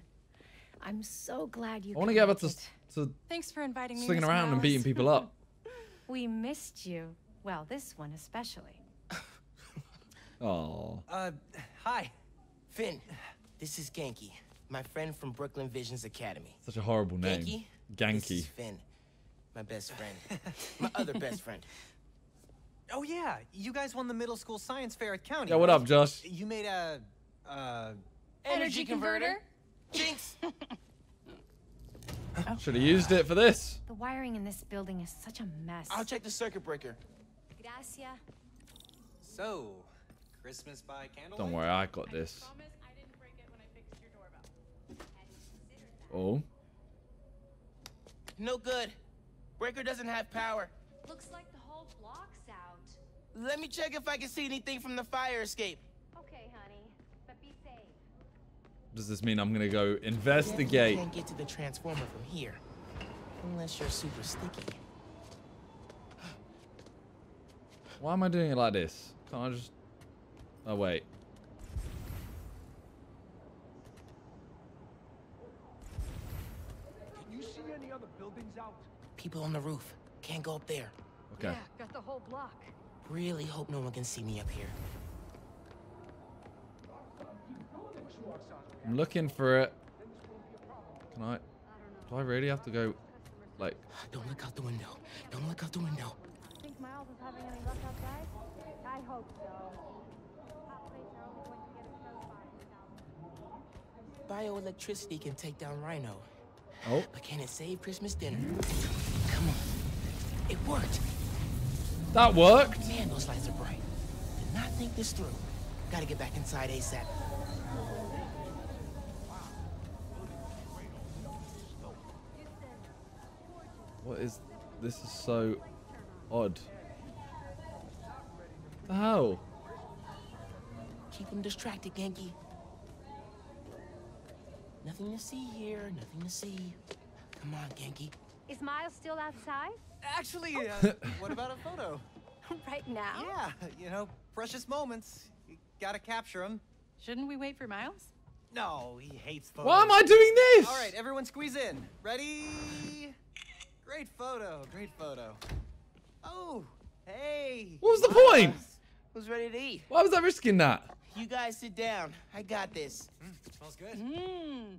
I'm so glad you. I want to get back make to Thanks for inviting me. slinging Miss around and beating people up. We missed you. Well, this one especially. Oh. Uh, hi. Phin, this is Ganke, my friend from Brooklyn Visions Academy. Such a horrible name. Ganke? This Ganke. is Phin, my best friend. my other best friend. Oh yeah, you guys won the middle school science fair at County. Yeah, what up, Josh? You made a, uh, Energy converter? Jinx! Should have used it for this. The wiring in this building is such a mess. I'll check the circuit breaker. Gracias. So, Christmas by candlelight? Don't worry, I got this. Oh. No good. Breaker doesn't have power. Looks like the whole block's out. Let me check if I can see anything from the fire escape. Okay, honey, but be safe. Does this mean I'm gonna go You investigate? can't get to the transformer from here. Unless you're super sticky. Why am I doing it like this? Can't I just... Oh, wait. Can you see any other buildings out? People on the roof. Can't go up there. Okay. got the whole block. Really hope no one can see me up here. I'm looking for it. Can I... Do I really have to go... Like... Don't look out the window. Don't look out the window. Think Miles is having any luck outside? I hope so. Hot plates are only going to get exposed by Bioelectricity can take down Rhino. Oh. But can it save Christmas dinner? Come on. It worked. That worked. Man, those lights are bright. Did not think this through. Gotta get back inside ASAP. What is... This is so... Odd. The hell? Keep him distracted, Ganke. Nothing to see here, nothing to see. Come on, Ganke. Is Miles still outside? Actually, uh, what about a photo? right now? Yeah, you know, precious moments. You gotta capture them. Shouldn't we wait for Miles? No, he hates photos. Why am I doing this? All right, everyone squeeze in. Ready? Great photo, great photo. Oh, hey. What was the point? Who's ready to eat? Why was I risking that? You guys sit down. I got this. Mm, smells good. Mmm.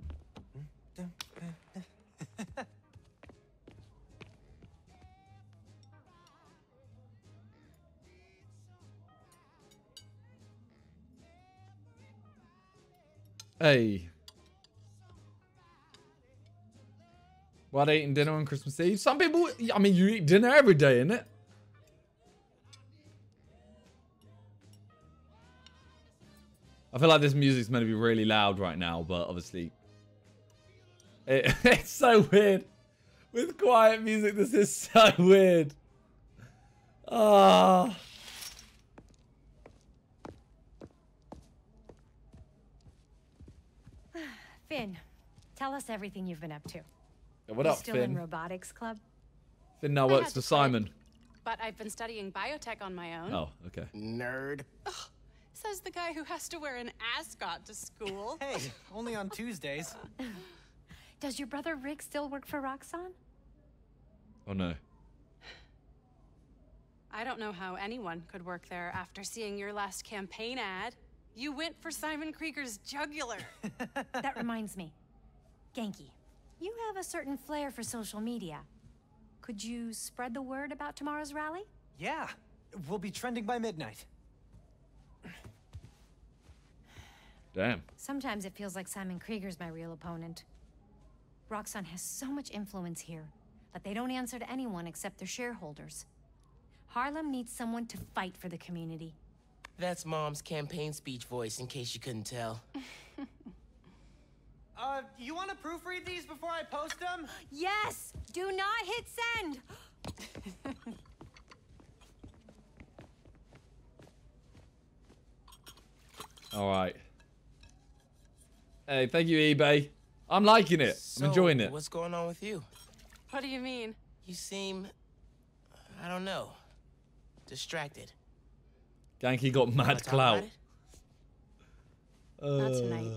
Hey. What eating dinner on Christmas Eve? Some people, I mean, you eat dinner every day, innit? I feel like this music's meant to be really loud right now, but obviously, it, it's so weird. With quiet music, this is so weird. Ah. Phin, tell us everything you've been up to. What You up, still in robotics club? Phin now I works for to quit. Simon. But I've been studying biotech on my own. Oh, okay. Nerd. Says the guy who has to wear an ascot to school. Hey, only on Tuesdays. Does your brother Rick still work for Roxxon? Oh no. I don't know how anyone could work there after seeing your last campaign ad. You went for Simon Krieger's jugular. that reminds me. Ganke, you have a certain flair for social media. Could you spread the word about tomorrow's rally? Yeah, we'll be trending by midnight. Damn. Sometimes it feels like Simon Krieger's my real opponent. Roxxon has so much influence here that they don't answer to anyone except their shareholders. Harlem needs someone to fight for the community. That's Mom's campaign speech voice, in case you couldn't tell. Uh, you want to proofread these before I post them? Yes! Do not hit send! All right. Hey, thank you, eBay. I'm liking it. So, I'm enjoying it. What's going on with you? What do you mean? You seem, I don't know, distracted. Ganke got mad talk clout. about? Not Uh, tonight.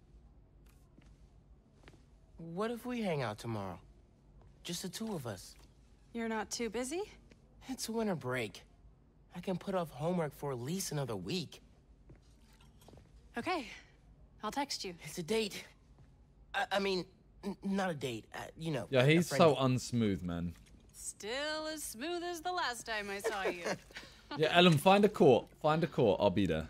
What if we hang out tomorrow? Just the two of us. You're not too busy? It's winter break. I can put off homework for at least another week. Okay. I'll text you. It's a date. I, I mean, n- not a date. Uh, you know. Yeah, he's so unsmooth, man. Still as smooth as the last time I saw you. Yeah, Ellen, find a court. Find a court. I'll be there.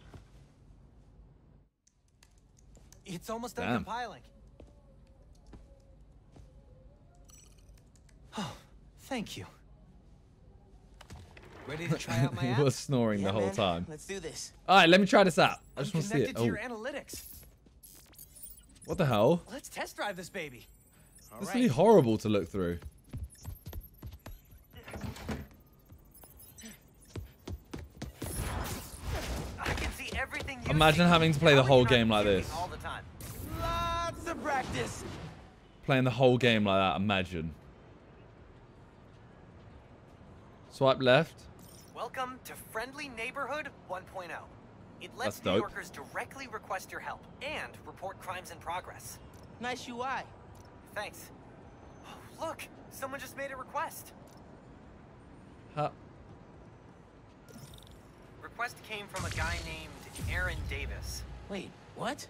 It's almost done Damn. compiling. Oh, thank you. Ready to try out my he app? was snoring the whole man. time. Let's do this. All right, let me try this out. I just want to see it. to oh. your Oh, analytics. what the hell? Let's test drive this baby. It's really horrible to look through. Imagine having to play the whole game like this. All the time. Lots of practice. Playing the whole game like that. Imagine. Swipe left. Welcome to Friendly Neighborhood 1.0. It lets That's New dope. Yorkers directly request your help and report crimes in progress. Nice UI. Thanks. Oh, look, someone just made a request. How? Request came from a guy named Aaron Davis. Wait, what?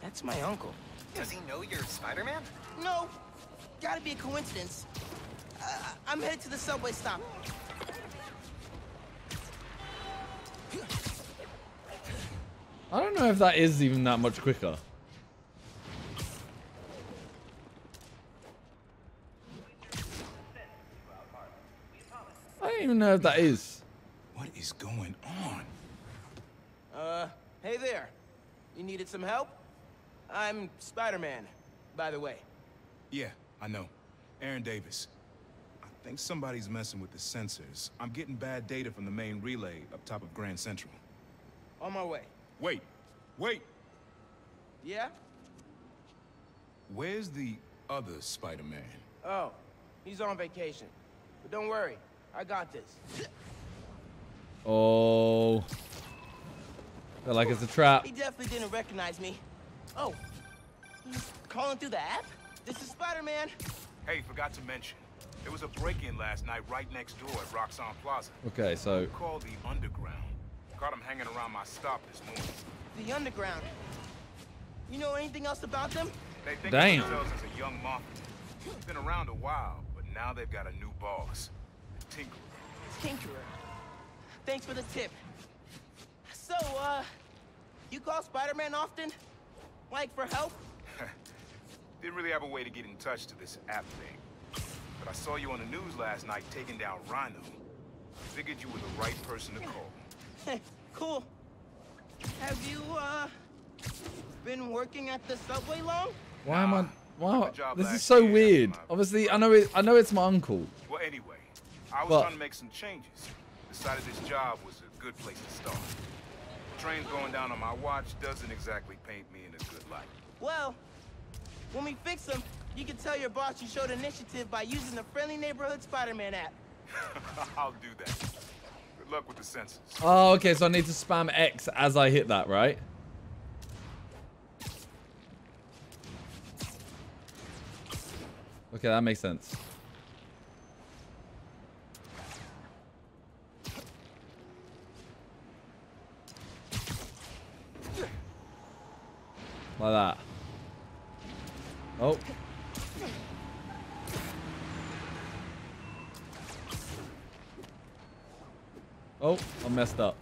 That's my uncle. Does he know you're Spider-Man? No. Gotta be a coincidence. Uh, I'm headed to the subway stop. I don't know if that is even that much quicker. I don't even know if that is. What is going on? Uh, hey there. You needed some help? I'm Spider-Man, by the way. Yeah, I know. Aaron Davis. I think somebody's messing with the sensors. I'm getting bad data from the main relay up top of Grand Central. On my way. Wait, wait! Yeah? Where's the other Spider-Man? Oh, he's on vacation. But don't worry, I got this. Oh. Feel like it's a trap. He definitely didn't recognize me. Oh, he's calling through the app? This is Spider-Man. Hey, forgot to mention. There was a break-in last night right next door at Roxxon Plaza. Okay, so Called the Underground. Caught him hanging around my stop this morning. The Underground. You know anything else about them? They think Damn. of themselves as a young mafia. Been around a while, but now they've got a new boss. The Tinkerer. Tinkerer. Thanks for the tip. So, uh, you call Spider-Man often? Like for help? Didn't really have a way to get in touch to this app thing. But I saw you on the news last night taking down Rhino. Figured you were the right person to call. Hey, cool. Have you, uh, been working at the subway long? why am I? Why? job This is so weird. Obviously, I know it. I know it's my uncle. Well, anyway, I was But- trying to make some changes. Decided this job was a good place to start. The Trains going down on my watch doesn't exactly paint me in a good light. Well, when we fix them, you can tell your boss you showed initiative by using the Friendly Neighborhood Spider-Man app. I'll do that. Good luck with the census. Oh, okay. So I need to spam X as I hit that, right? Okay, that makes sense. Like that. Oh. Oh, I messed up.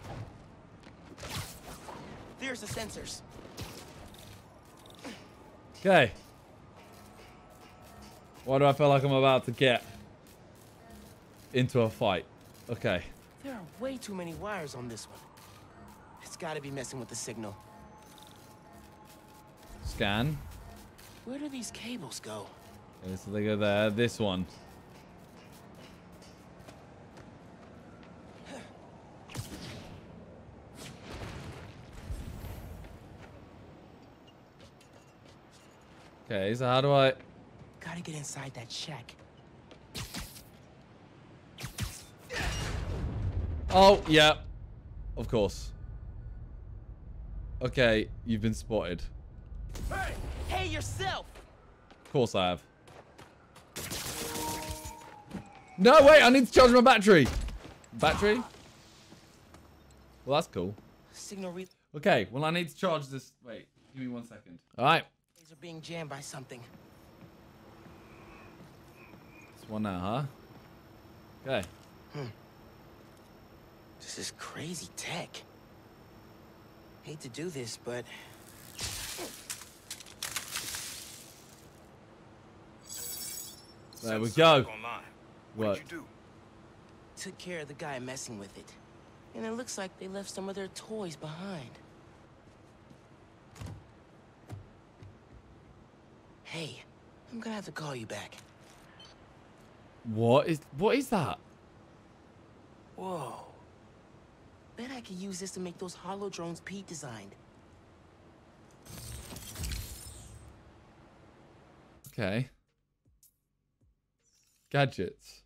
There's the sensors. Okay. Why do I feel like I'm about to get into a fight? Okay. There are way too many wires on this one. It's gotta be messing with the signal. Scan. Where do these cables go? Okay, so they go there. This one. Okay, so how do I... Gotta get inside that shack. Oh, yeah. Of course. Okay, you've been spotted. Yourself! Of course I have. No, wait, I need to charge my battery. Battery? Well, that's cool. Signal re Okay, well, I need to charge this. Wait, give me one second. All right. relays are being jammed by something. It's one now, huh? Okay. Hmm. This is crazy tech. Hate to do this, but There we go. What What? did you do? took care of the guy messing with it. And it looks like they left some of their toys behind. Hey, I'm gonna have to call you back. What is what is that? Whoa. Bet I could use this to make those holo drones Pete designed. Okay. Gadgets.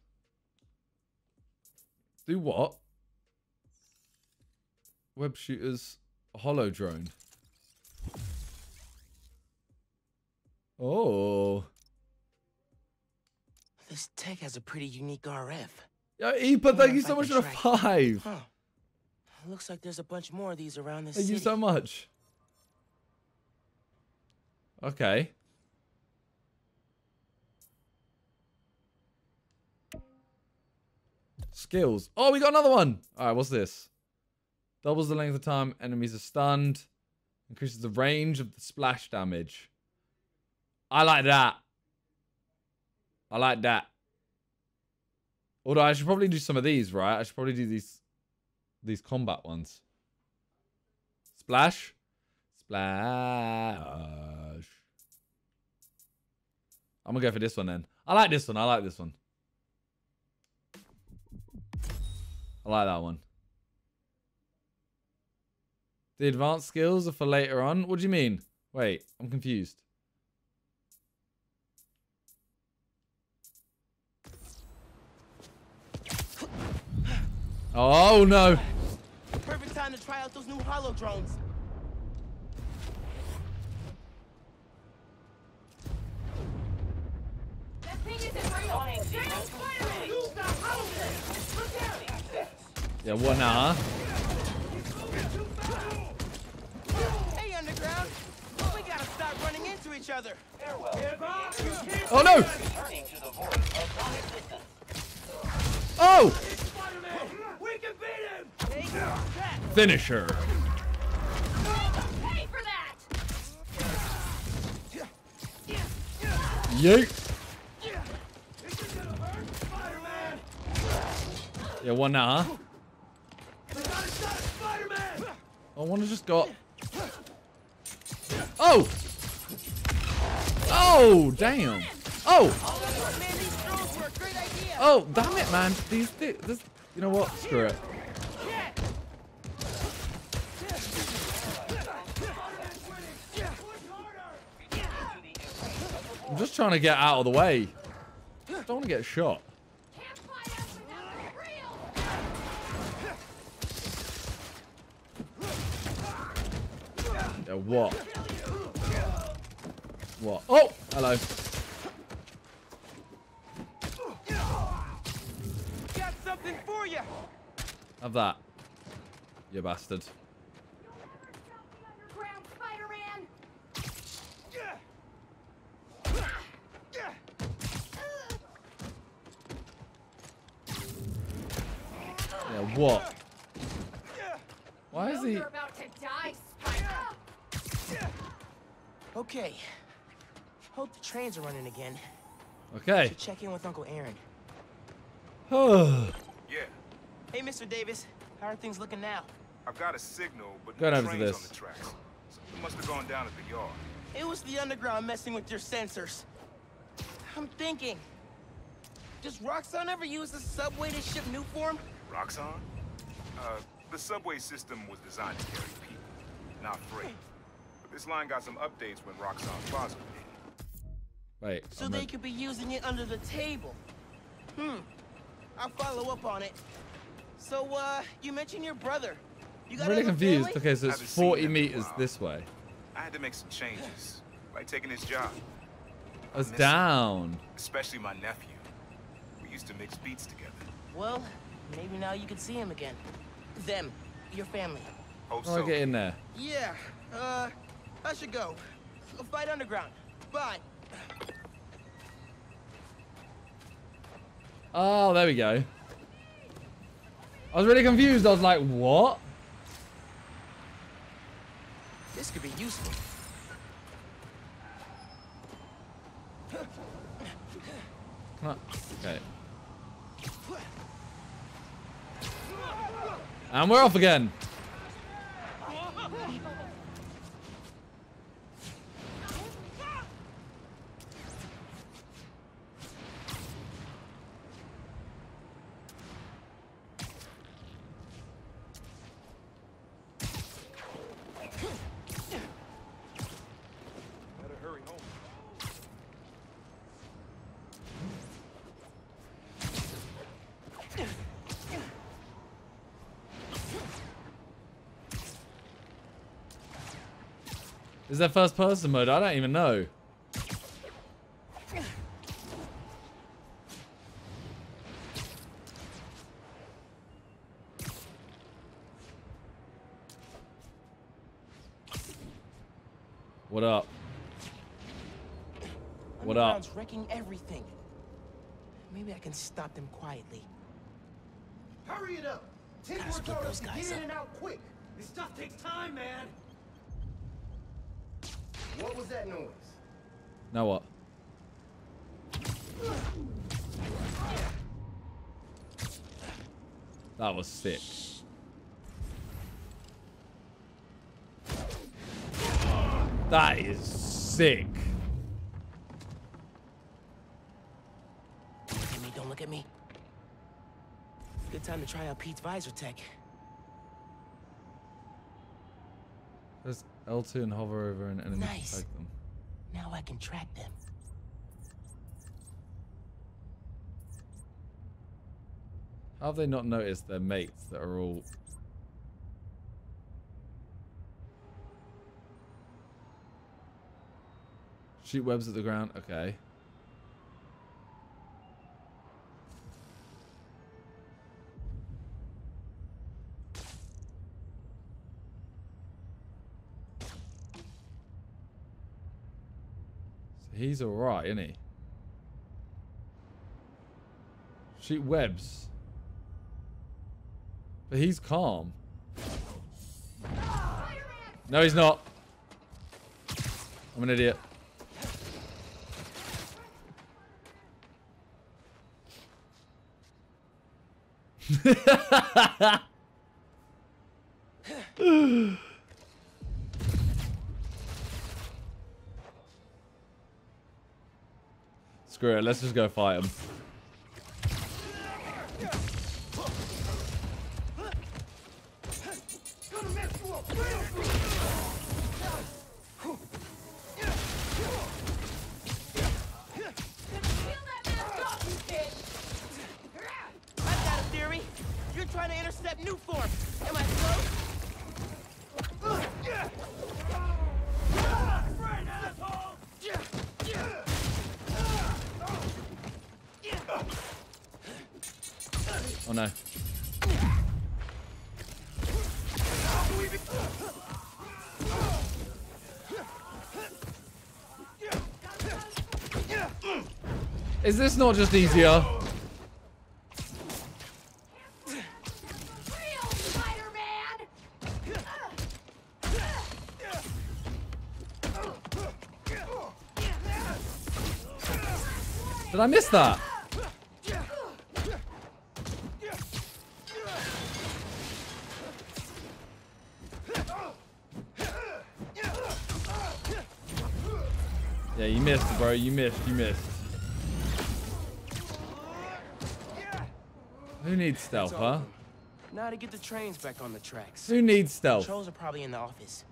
Do what? Web shooters, holo drone. Oh. This tech has a pretty unique RF. Yeah, Epa, thank you so much for the five. Huh. Looks like there's a bunch more of these around this Thank city. you so much. Okay. Skills. Oh, we got another one. All right, what's this? Doubles the length of time enemies are stunned. Increases the range of the splash damage. I like that. I like that. Although I should probably do some of these, right? I should probably do these these combat ones. Splash. Splash. I'm gonna go for this one then. I like this one. I like this one. I like that one. The advanced skills are for later on. What do you mean? Wait, I'm confused. Oh no. Perfect time to try out those new holo drones. Yeah, what now, huh? Hey, Underground! We gotta stop running into each other. Oh no! Oh! We can beat him! Finisher. Pay for that! Yeet. Yeah, one now, huh? I want to just got. Oh! Oh, damn. Oh! Oh, damn it, man. These, thi- this, you know what? Screw it. I'm just trying to get out of the way. Don't want to get shot. Yeah, what? What? Oh, hello. Got something for you! Have that. You bastard. Underground Spider-Man! Yeah, what? Why is he? Okay. Hope the trains are running again. Okay. Should check in with Uncle Aaron. Oh. Yeah, Hey, Mr. Davis. How are things looking now? I've got a signal, but Going no over to trains this. on the tracks. Something must have gone down at the yard. It was the underground messing with your sensors. I'm thinking. Does Roxxon ever use the subway to ship new form? Roxxon? Uh, the subway system was designed to carry people, not freight. But this line got some updates when Roxxon Plaza was Wait. So I'm they a- could be using it under the table. Hmm. I'll follow up on it. So, uh, you mentioned your brother. You got I'm really confused. family? Okay, so it's 40 him in a meters this way. I had to make some changes, like taking his job. I was miss him. down. Especially my nephew. We used to mix beats together. Well, maybe now you can see him again. Them, your family. Hope How do I so. get in there? Yeah, uh, I should go. Go fight underground. Bye. Oh, there we go. I was really confused. I was like, what? This could be useful. Huh, Okay. And we're off again. Better hurry home. Is that first person mode? I don't even know. What up? What up? Underground's wrecking everything. Maybe I can stop them quietly. Hurry it up. Take Gotta work split those to guys get in up. and out quick. This stuff takes time, man. What was that noise? Now what? That was sick. That is sick. Don't look at me, don't look at me. Good time to try out Pete's visor tech. Press L2 and hover over an enemy Nice. to tag them. Now I can track them. How have they not noticed their mates that are all... Shoot webs at the ground? Okay. He's alright, isn't he? Shoot webs. But he's calm. No, he's not. I'm an idiot. Screw it, let's just go fight him. Is this not just easier? Did I miss that? Yeah, you missed, bro. You missed. You missed. Who needs stealth, huh? Now to get the trains back on the tracks. Who needs stealth? Controls are probably in the office.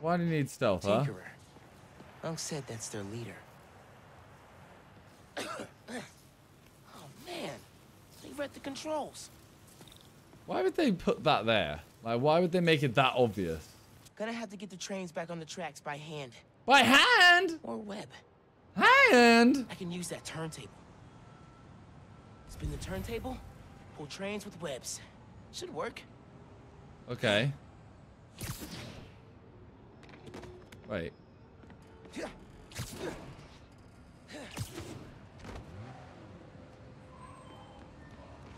Why do you need stealth, huh? Tinkerer. Unc said that's their leader. oh man, they read the controls. Why would they put that there? Like, why would they make it that obvious? Gonna have to get the trains back on the tracks by hand. By hand? Or web. Hand? I can use that turntable. Spin the turntable, pull trains with webs. Should work. Okay. Wait.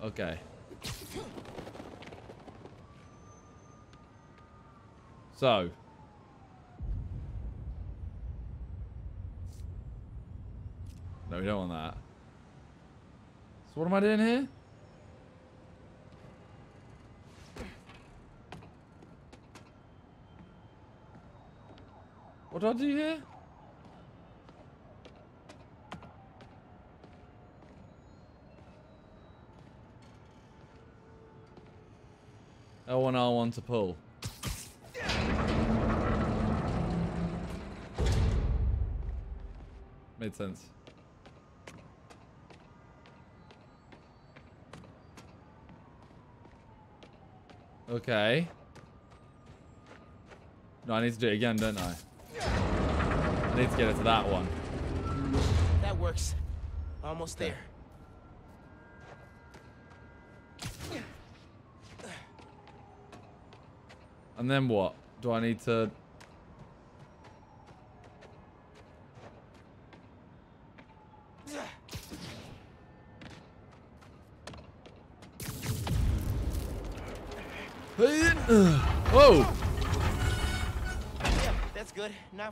Okay. So. No, we don't want that. So what am I doing here? What do I do here? L1, R1 to pull. Made sense. Okay. No, I need to do it again, don't I? I need to get it to that one. That works. Almost there. And then what? Do I need to...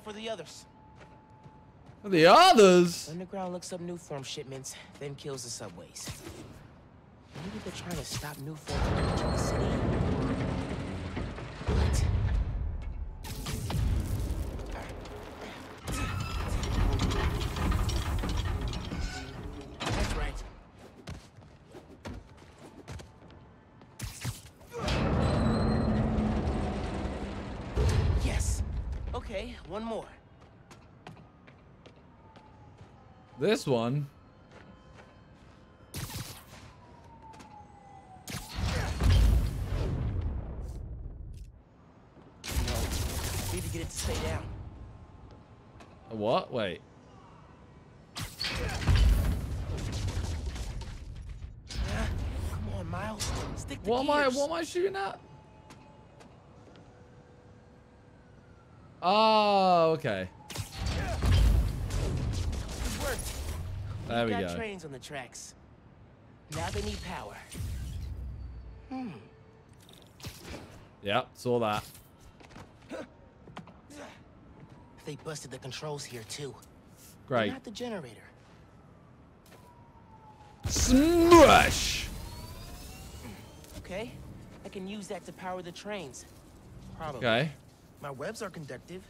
For the others. The others? Underground looks up Nuform shipments, then kills the subways. Maybe they're trying to stop Nuform from entering the city. This one? Need to get it to stay down. What? Wait. Come on, Miles. Stick the What am I, what am I shooting at? Oh, okay. There we got go. trains on the tracks. Now they need power. Hmm. Yep, saw that. They busted the controls here too. Great. Not the generator. Smash! Okay, I can use that to power the trains. Probably. Okay. My webs are conductive.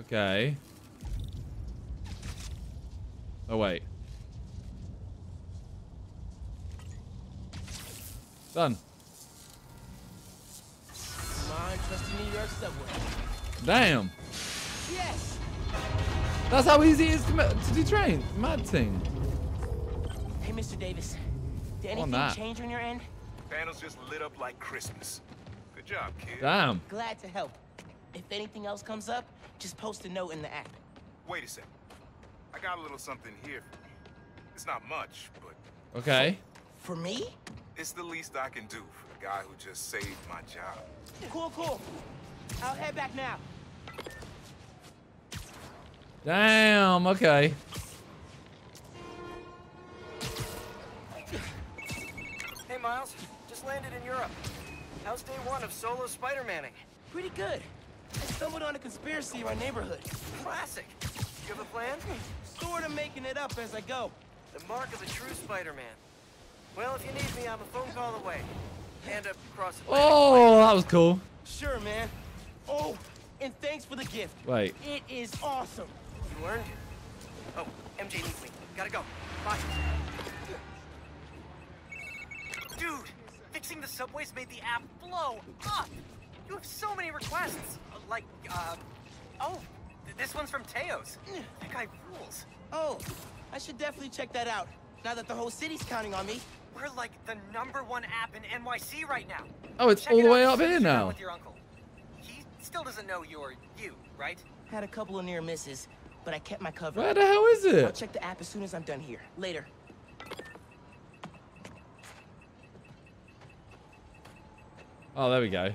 Okay. Oh, wait. Done. Come on, trust the New York subway. Damn. Yes! That's how easy it is to, ma- to do train. Mad thing. Hey, Mr. Davis. Did anything that. change on your end? Panels just lit up like Christmas. Good job, kid. Damn. Glad to help. If anything else comes up, just post a note in the app. Wait a second. I got a little something here for you. It's not much, but Okay. For me? it's the least I can do for the guy who just saved my job. Cool, cool. I'll head back now. Damn. Okay. Hey, Miles. Just landed in Europe. How's day one of solo Spider-Manning? Pretty good. I stumbled on a conspiracy in my neighborhood. Classic. You have a plan? Sort of making it up as I go. The mark of a true Spider-Man. Well, if you need me, I'm a phone call away. Hand up across the Oh, that was cool. Sure, man. Oh, and thanks for the gift. Wait. It is awesome. You earned it. Oh, MJ needs me. Gotta go. Bye. Dude, fixing the subways made the app blow up. You have so many requests. Uh, Like, uh, oh, th- this one's from Teos. That guy rules. Oh, I should definitely check that out. Now that the whole city's counting on me. We're like the number one app in NYC right now. Oh, it's Check all it the way up here you're done now. With your uncle. He still doesn't know you're you, right? Had a couple of near misses, but I kept my cover. Where the hell is it? I'll check the app as soon as I'm done here. Later. Oh, there we go.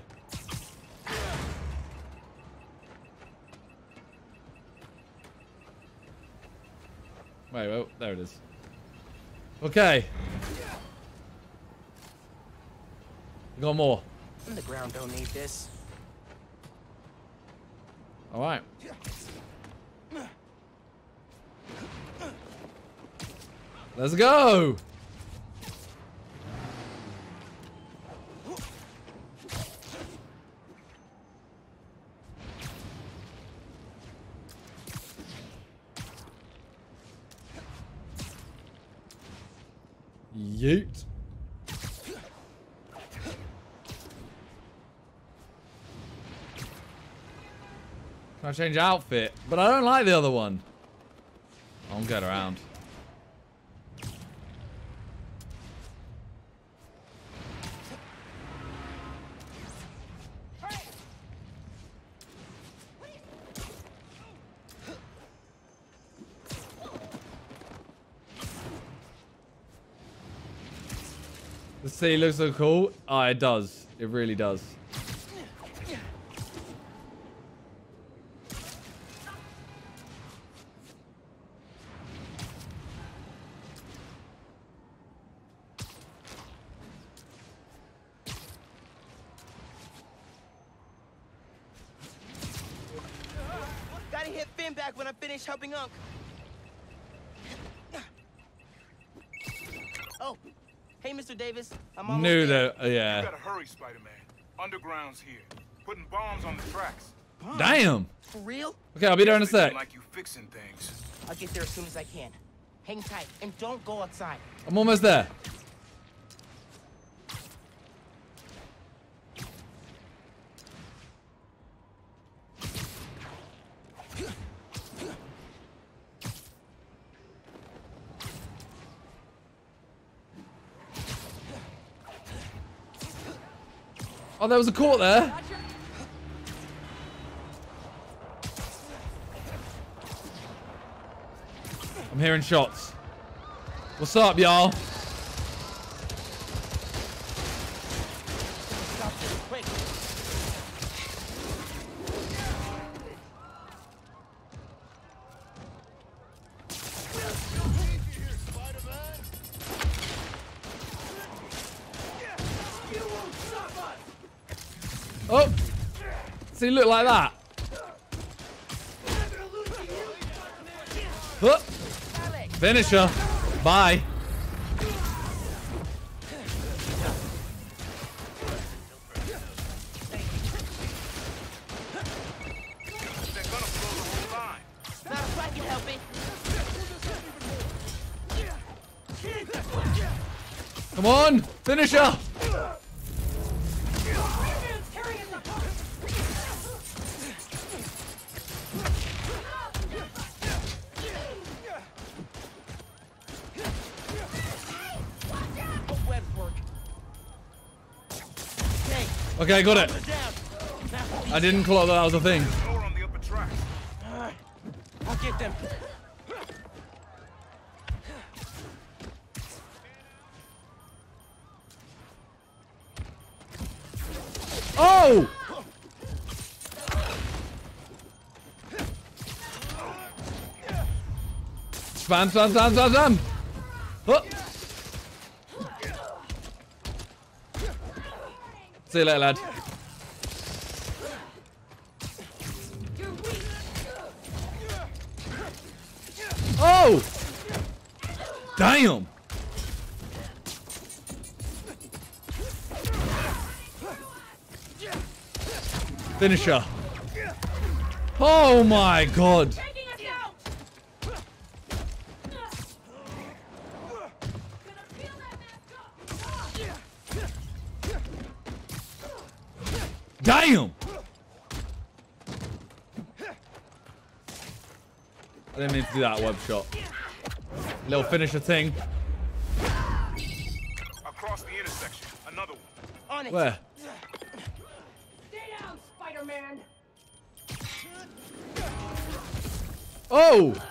Wait, oh, there it is. Okay. We got more. The ground don't need this. All right. Let's go. Yeet. I change outfit? But I don't like the other one. I'll get around. Sea looks so cool. Oh, it does. It really does. Gotta hit Phin back when I finish helping Unc. Oh, hey, Mr. Davis. I'm almost Knew there. that. uh, yeah. You gotta hurry, Spider-Man. Underground's here. Putting bombs on the tracks. Damn. For real? Okay, I'll be there in a sec. Like you fixing things. I'll get there as soon as I can. Hang tight and don't go outside. I'm almost there. Oh, there was a court there. I'm hearing shots. What's up, y'all? Like that. Finisher. Bye. Okay, Okay, got it. they're down. Now for these I didn't clock that that was a thing. Door on the upper tracks. Alright, I'll get them. Oh! Spam, spam, spam, spam, spam. See you later, lad. Oh! Damn! Finisher. Oh my god. Do that web shot. Little finisher thing. Across the intersection, another one. On it. Where? Stay down, Spider-Man. Oh! Oh!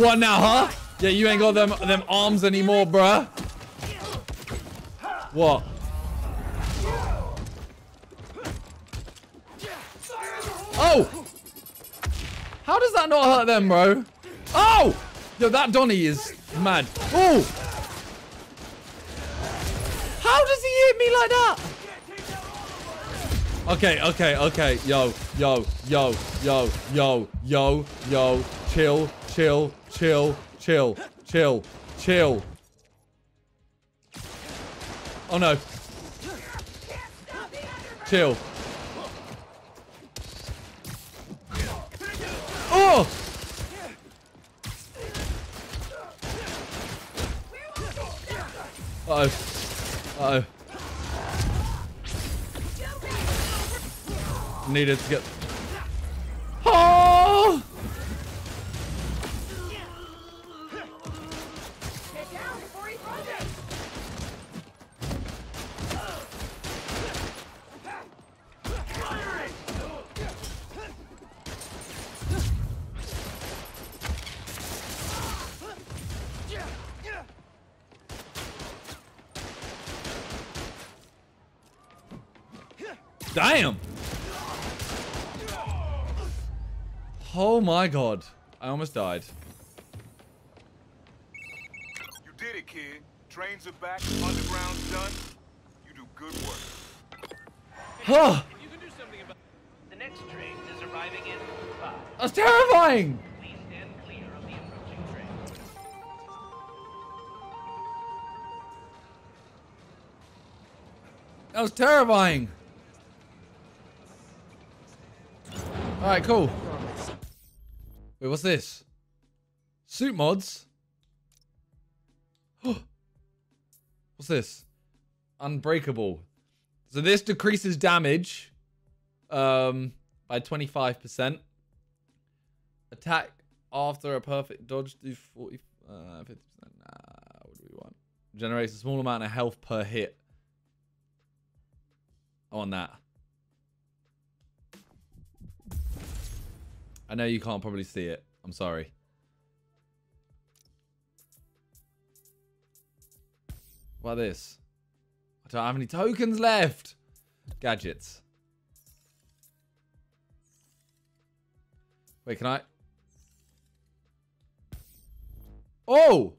What now, huh? Yeah, you ain't got them them arms anymore, bruh. What? Oh! How does that not hurt them, bro? Oh! Yo, that Donnie is mad. Oh! How does he hit me like that? Okay, okay, okay. Yo, yo, yo, yo, yo, yo, yo. Chill, chill, chill, chill, chill, chill. Oh no. Chill. Oh! Uh oh. Uh oh. Needed to get. Almost died. You did it, kid. Trains are back, underground's done. You do good work. Huh. The next train is arriving in five. That's terrifying! Please stand clear of the approaching train. That was terrifying. Alright, cool. Wait, what's this? Suit mods? what's this? Unbreakable. So this decreases damage um, by 25%. Attack after a perfect dodge do 40, uh, 50%. Nah, what do we want? Generates a small amount of health per hit. Want that. I know you can't probably see it. I'm sorry. What about this? I don't have any tokens left. Gadgets. Wait, can I? Oh!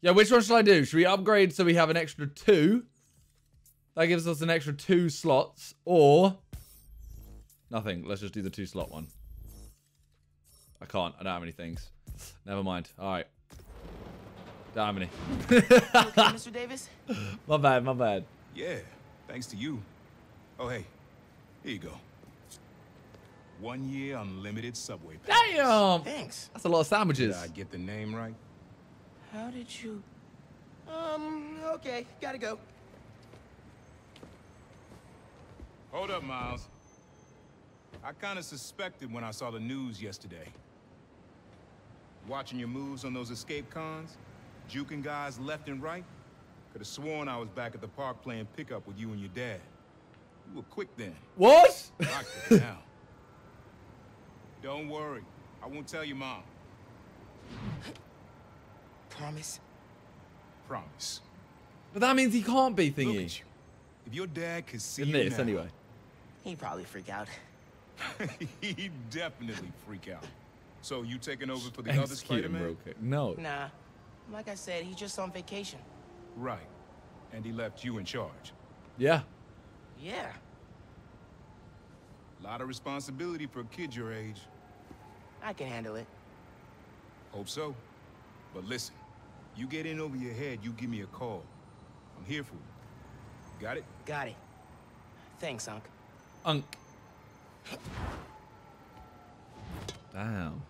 Yeah, which one should I do? Should we upgrade so we have an extra two? That gives us an extra two slots. Or... Nothing. Let's just do the two slot one. I can't. I don't have any things. Never mind. All right. Don't have any. okay, Mr. Davis? my bad. My bad. Yeah, thanks to you. Oh, hey, here you go. One year unlimited subway pass. Damn! Thanks. That's a lot of sandwiches. Did I get the name right? How did you... Um, okay. Gotta go. Hold up, Miles. I kind of suspected when I saw the news yesterday. Watching your moves on those escape cons, juking guys left and right. Could have sworn I was back at the park playing pickup with you and your dad. You were quick then. What? Now. Don't worry. I won't tell your mom. Promise? Promise. But that means he can't be Look thingy. at you. If your dad could see In you this, now, anyway. He'd probably freak out. He'd definitely freak out. So you taking over for the other Execute him Spider-Man? real. No. Nah. Like I said, he's just on vacation. Right. And he left you in charge. Yeah. Yeah. A Lot of responsibility for a kid your age. I can handle it. Hope so. But listen, you get in over your head, you give me a call. I'm here for you. Got it? Got it. Thanks, Unc. Unk. Damn.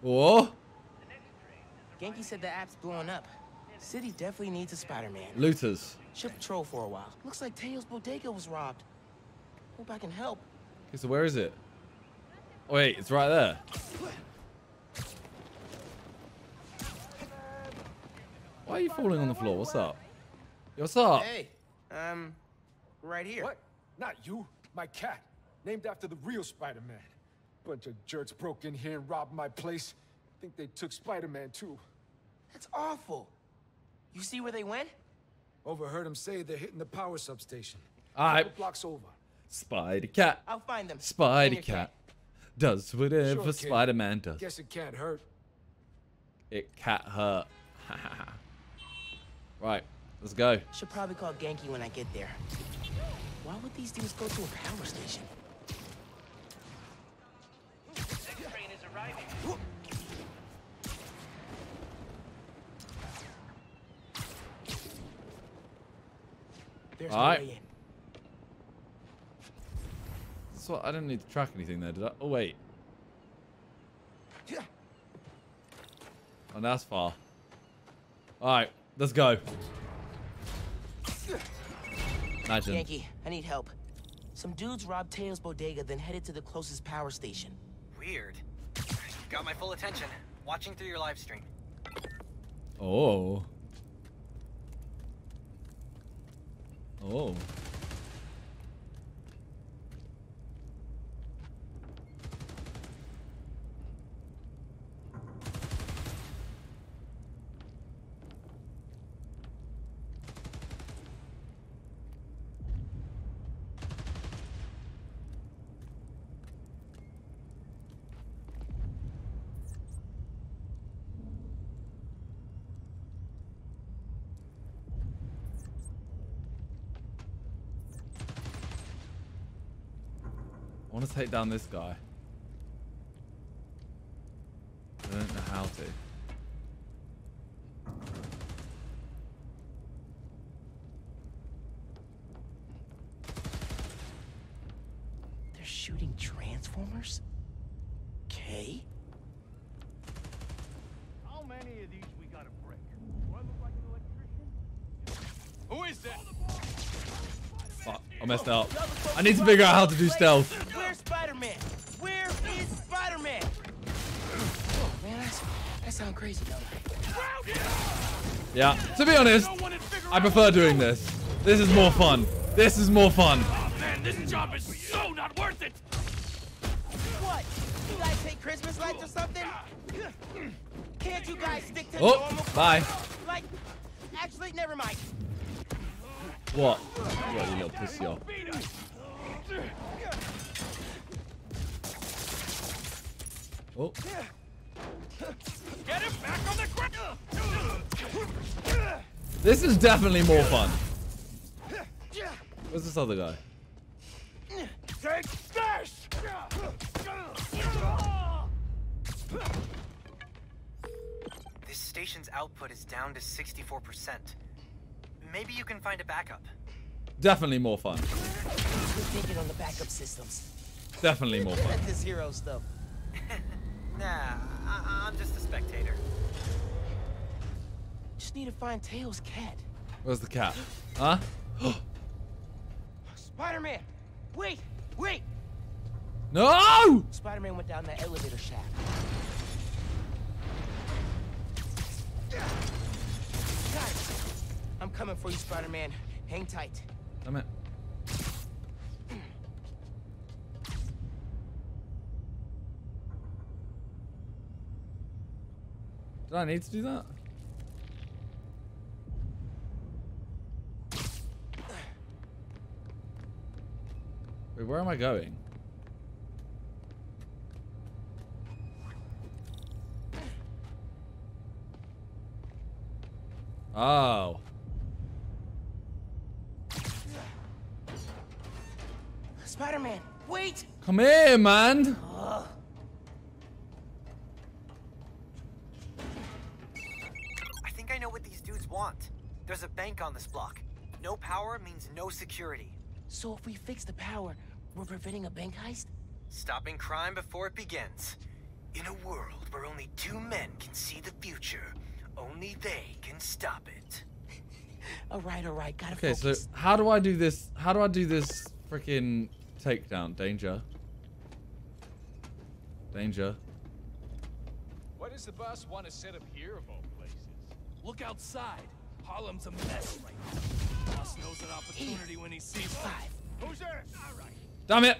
Whoa. Ganke said the app's blowing up. City definitely needs a Spider-Man. Looters. Should patrol for a while. Looks like Teo's bodega was robbed. Hope I can help. Okay, so where is it? Oh, wait, it's right there. Why are you falling on the floor? What's up? What's up? Hey, um, right here. What? Not you. My cat. Named after the real Spider-Man. Bunch of jerks broke in here and robbed my place. Think they took Spider-Man too. That's awful. You see where they went? Overheard them say they're hitting the power substation. Alright. Couple blocks over. Spider Cat. I'll find them. Spidey Bring your Cat. Does whatever Sure. Spider-Man does. Guess it can't hurt. It cat hurt. right, let's go. Should probably call Ganke when I get there. Why would these dudes go to a power station? train is arriving. There's Alright. no in. So I didn't need to track anything there, did I? Oh wait. Oh, that's far. Alright, let's go. Imagine. Ganke, I need help. Some dudes robbed Teo's bodega, then headed to the closest power station. Weird. Got my full attention. Watching through your live stream. Oh. Oh. To take down this guy. I don't know how to. They're shooting transformers? Okay. How many of these we gotta break? Do I look like an electrician? Who is that? Fuck, I messed up. I need to figure out how to do stealth. Yeah, to be honest, I prefer doing this. This is more fun. This is more fun. Oh man, this job is so not worth it! What? You guys take Christmas lights or something? Can't you guys stick to Oh, normal? bye. Like, actually, never mind. What? What, you little pussy off. Oh, this is definitely more fun. Where's this other guy? Take this! This station's output is down to 64%. Maybe you can find a backup. Definitely more fun. Good thinking on the backup systems. Definitely more fun. That's this hero stuff. Nah, I- I'm just a spectator. Just need to find Teo's cat. Where's the cat? Huh? Spider-Man! Wait! Wait! No! Spider-Man went down that elevator shaft. Guys, I'm coming for you, Spider-Man. Hang tight. Damn it. Did I need to do that? Wait, where am I going? Oh. Spider-Man, wait! Come here, man. Ugh. I think I know what these dudes want. There's a bank on this block. No power means no security. So if we fix the power, we're preventing a bank heist? Stopping crime before it begins. In a world where only two men can see the future, only they can stop it. All right, all right, gotta Okay, so how do I do this? How do I do this freaking takedown? Danger. Danger. Why does the boss want to set up here of all places? Look outside. Harlem's a mess right now. Boss knows an opportunity when he sees one. Who's there? All right. Damn it!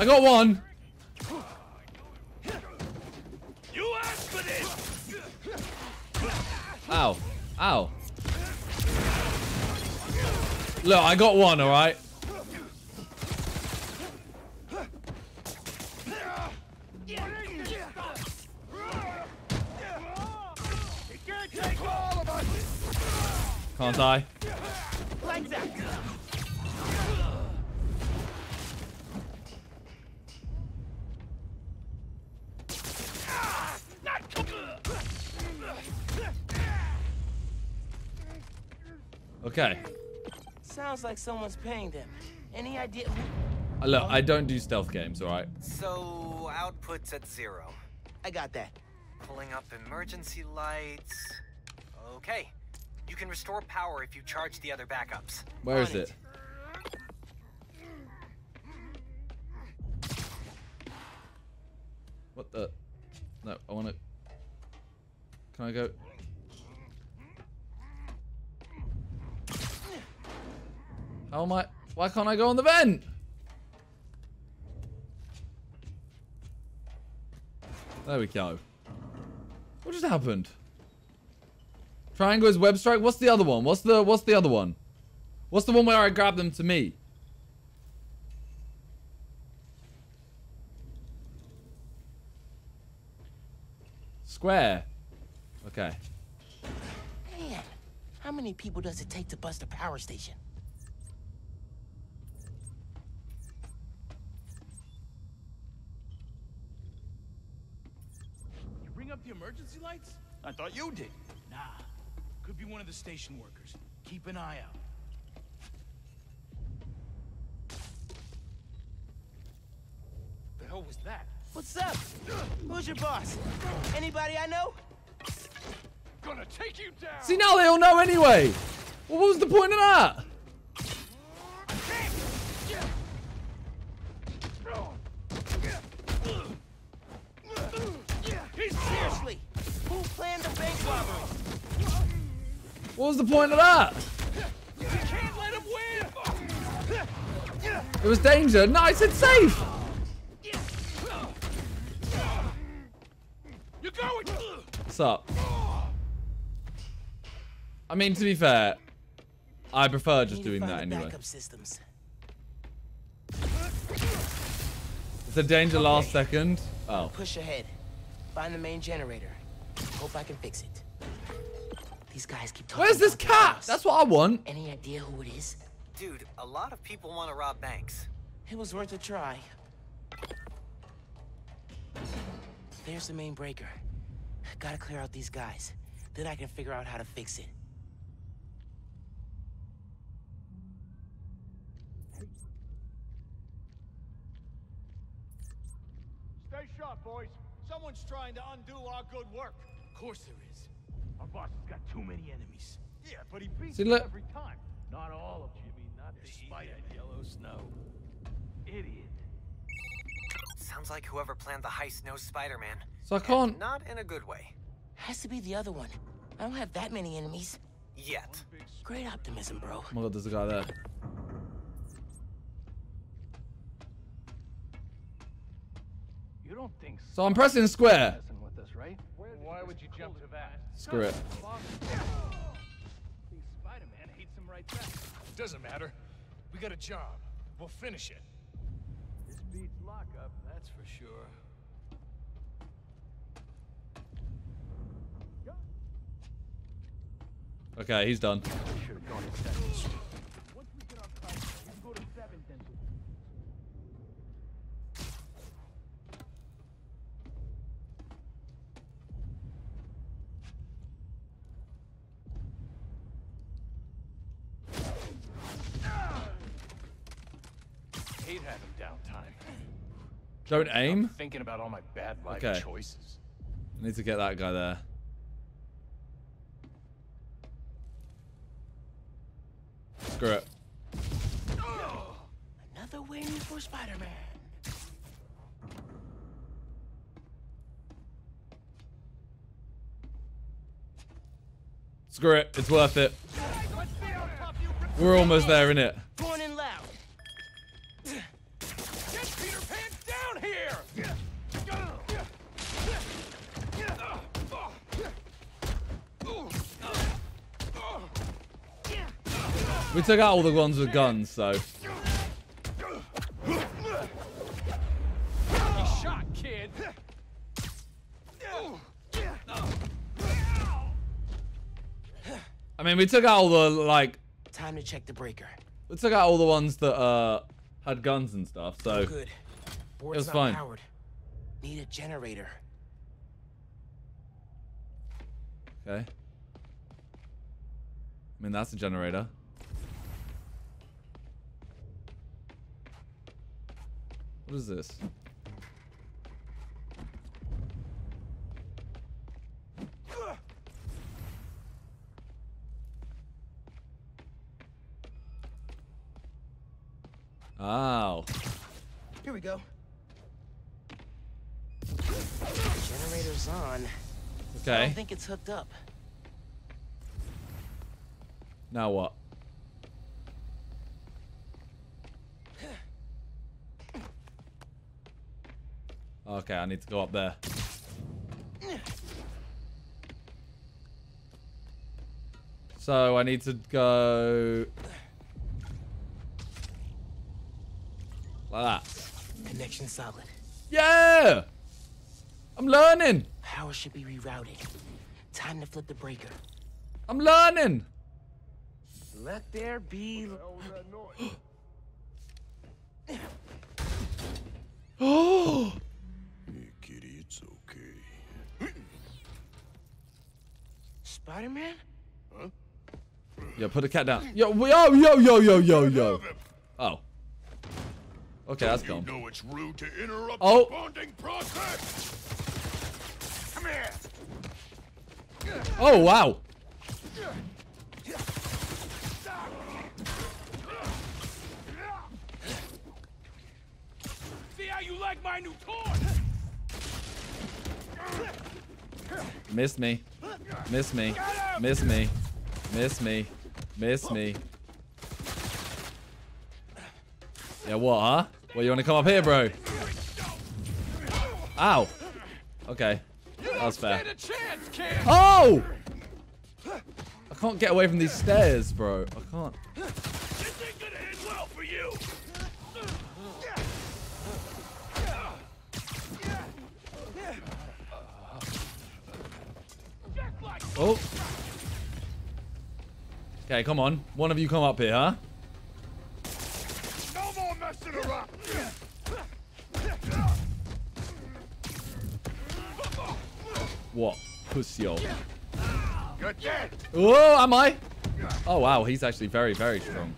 I got one. You asked for this. Ow. Ow. Look, I got one, alright? Can't die. Okay. Sounds like someone's paying them. Any idea? Uh, Look, I don't do stealth games, alright? So, output's at zero. I got that. Pulling up emergency lights. Okay. You can restore power if you charge the other backups. Where is it? What the? No, I want to. Can I go? How am I? Why can't I go on the vent? There we go. What just happened? Triangle is web strike. What's the other one? What's the what's the other one? What's the one where I grab them to me? Square. Okay. Man, how many people does it take to bust a power station? Emergency lights? I thought you did. Nah. Could be one of the station workers. Keep an eye out. The hell was that? What's up? Who's your boss? Anybody I know? Gonna take you down! See now they all know anyway. Well, what was the point of that? Seriously, who planned the bank robbery? What was the point of that? You can't let him win! It was danger. No, I said safe. You're going! What's up? I mean, to be fair, I prefer just doing that anyway. It's a danger last second. Oh. Push ahead. Find the main generator. Hope I can fix it. These guys keep talking. Where's this about cat? That's what I want. Any idea who it is? Dude, a lot of people want to rob banks. It was worth a try. There's the main breaker. Gotta clear out these guys. Then I can figure out how to fix it. Stay sharp, boys. Someone's trying to undo our good work. Of course there is. Our boss has got too many enemies. Yeah, but he beats See, them look- every time. Not all of Jimmy, not despite that yellow snow. Idiot. Sounds like whoever planned the heist knows Spider-Man. So I can't- Not in a good way. Has to be the other one. I don't have that many enemies. Yet. Great optimism, bro. Oh my god, there's a guy there. You don't think So I'm pressing square. with us, right? Why would you jump to that? Screw it. Spider-Man hates him right back. Doesn't matter. We got a job. We'll finish it. This beats lockup, that's for sure. Okay, he's done. Hate having downtime. Don't aim? Thinking about all my bad life Okay. choices. I need to get that guy there. Screw it. Another win for Spider-Man. Screw it. It's worth it. We're almost there, innit? Born in loud. Get Peter Pan down here! We took out all the ones with guns, so. Shot, kid. I mean, we took out all the, like, Time to check the breaker. we took out all the ones that, uh, had guns and stuff, so. Good. Board's was not fine. powered. Need a generator. Okay. I mean, that's a generator. What is this? Oh. Here we go. Generator's on. I Okay. don't think it's hooked up. Now what? Okay, I need to go up there. So I need to go like that. Connection solid. Yeah! I'm learning. Power should be rerouted. Time to flip the breaker. I'm learning. Let there be. Oh! Spider-Man? Yo, put the cat down. Yo, oh, yo, yo, yo, yo, yo, yo. Oh. Okay, that's You know it's rude to interrupt Oh. the bonding process. Come here. Oh, wow. See how you like my new toy? Miss me. Miss me. Miss me. Miss me. Miss me. Yeah, what, huh? Well, you want to come up here, bro? Ow. Okay. That was fair. Oh! I can't get away from these stairs, bro. I can't. This ain't gonna end well for you. Oh. Okay, come on. One of you come up here, huh? No more messing around. What? Pussy. You're dead. Oh, am I? Oh, wow. He's actually very, very strong.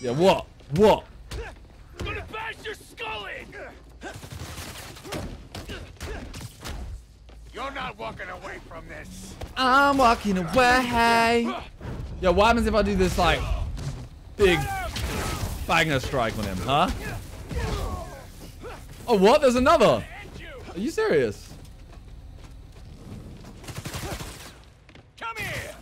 Yeah, what? What? Gonna bash your skull in. You're not walking away from this. I'm walking away. Yo, what happens if I do this, like, big banger strike on him, huh? Oh, what? There's another. Are you serious? Come here.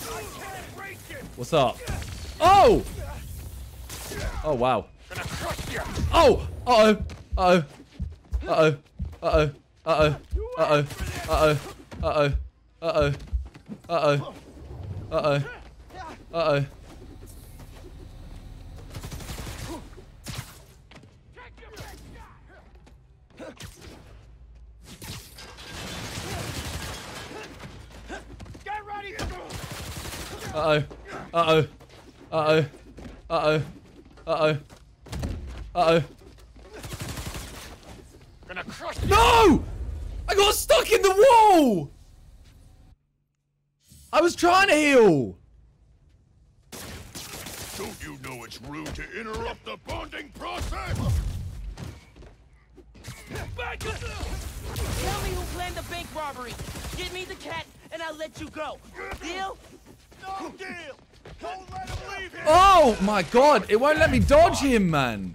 I can't break it. What's up? Oh! Oh, wow. Oh! Uh-oh! Uh-oh. Uh-oh. Uh-oh. Uh-oh. Uh-oh. Uh-oh. Uh-oh. Uh-oh. Uh-oh. Uh-oh. Uh-oh. Uh-oh. Uh-oh. Uh-oh. Uh-oh. Uh-oh. Uh-oh. Gonna crush No! I got stuck in the wall! I was trying to heal! Don't you know it's rude to interrupt the bonding process? Back up! Tell me who planned the bank robbery. Give me the cat, and I'll let you go. Deal? No deal! Oh my god, it won't let me dodge him, man.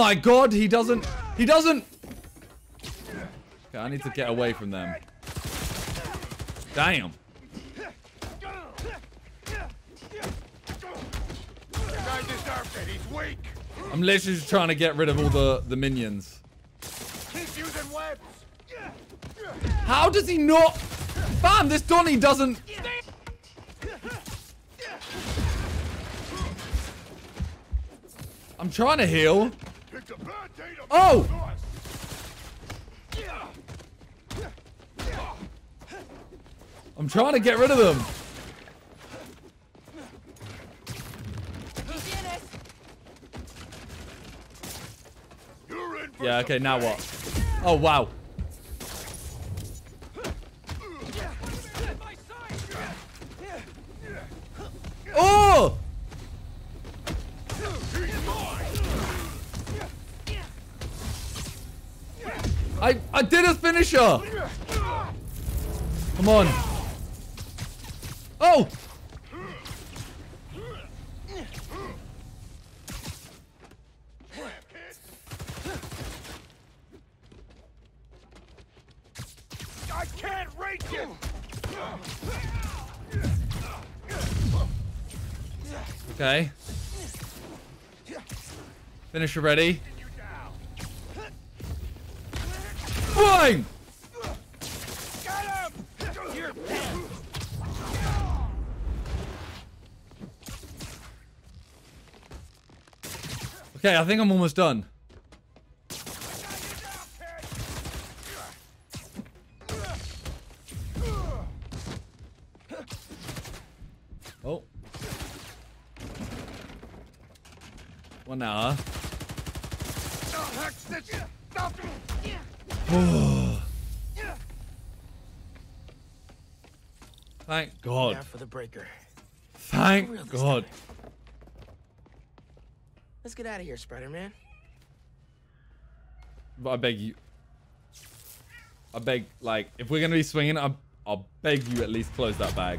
My god, he doesn't... He doesn't... Okay, I need to get away from them. Damn. I'm literally just trying to get rid of all the, the minions. How does he not... Bam, this Donnie doesn't... I'm trying to heal. Picked a bad day to Oh! I'm trying to get rid of them. You're in for Yeah, okay, now what? Oh, wow. Finisher. Come on. Oh! I can't reach him! Okay. Finisher ready. Bang! You're Okay, I think I'm almost done. Oh. One hour. Thank God. Now for the breaker. Thank For real this God. Time. Let's get out of here, Spider-Man. But I beg you. I beg, like, if we're gonna be swinging, I, I'll beg you at least close that bag.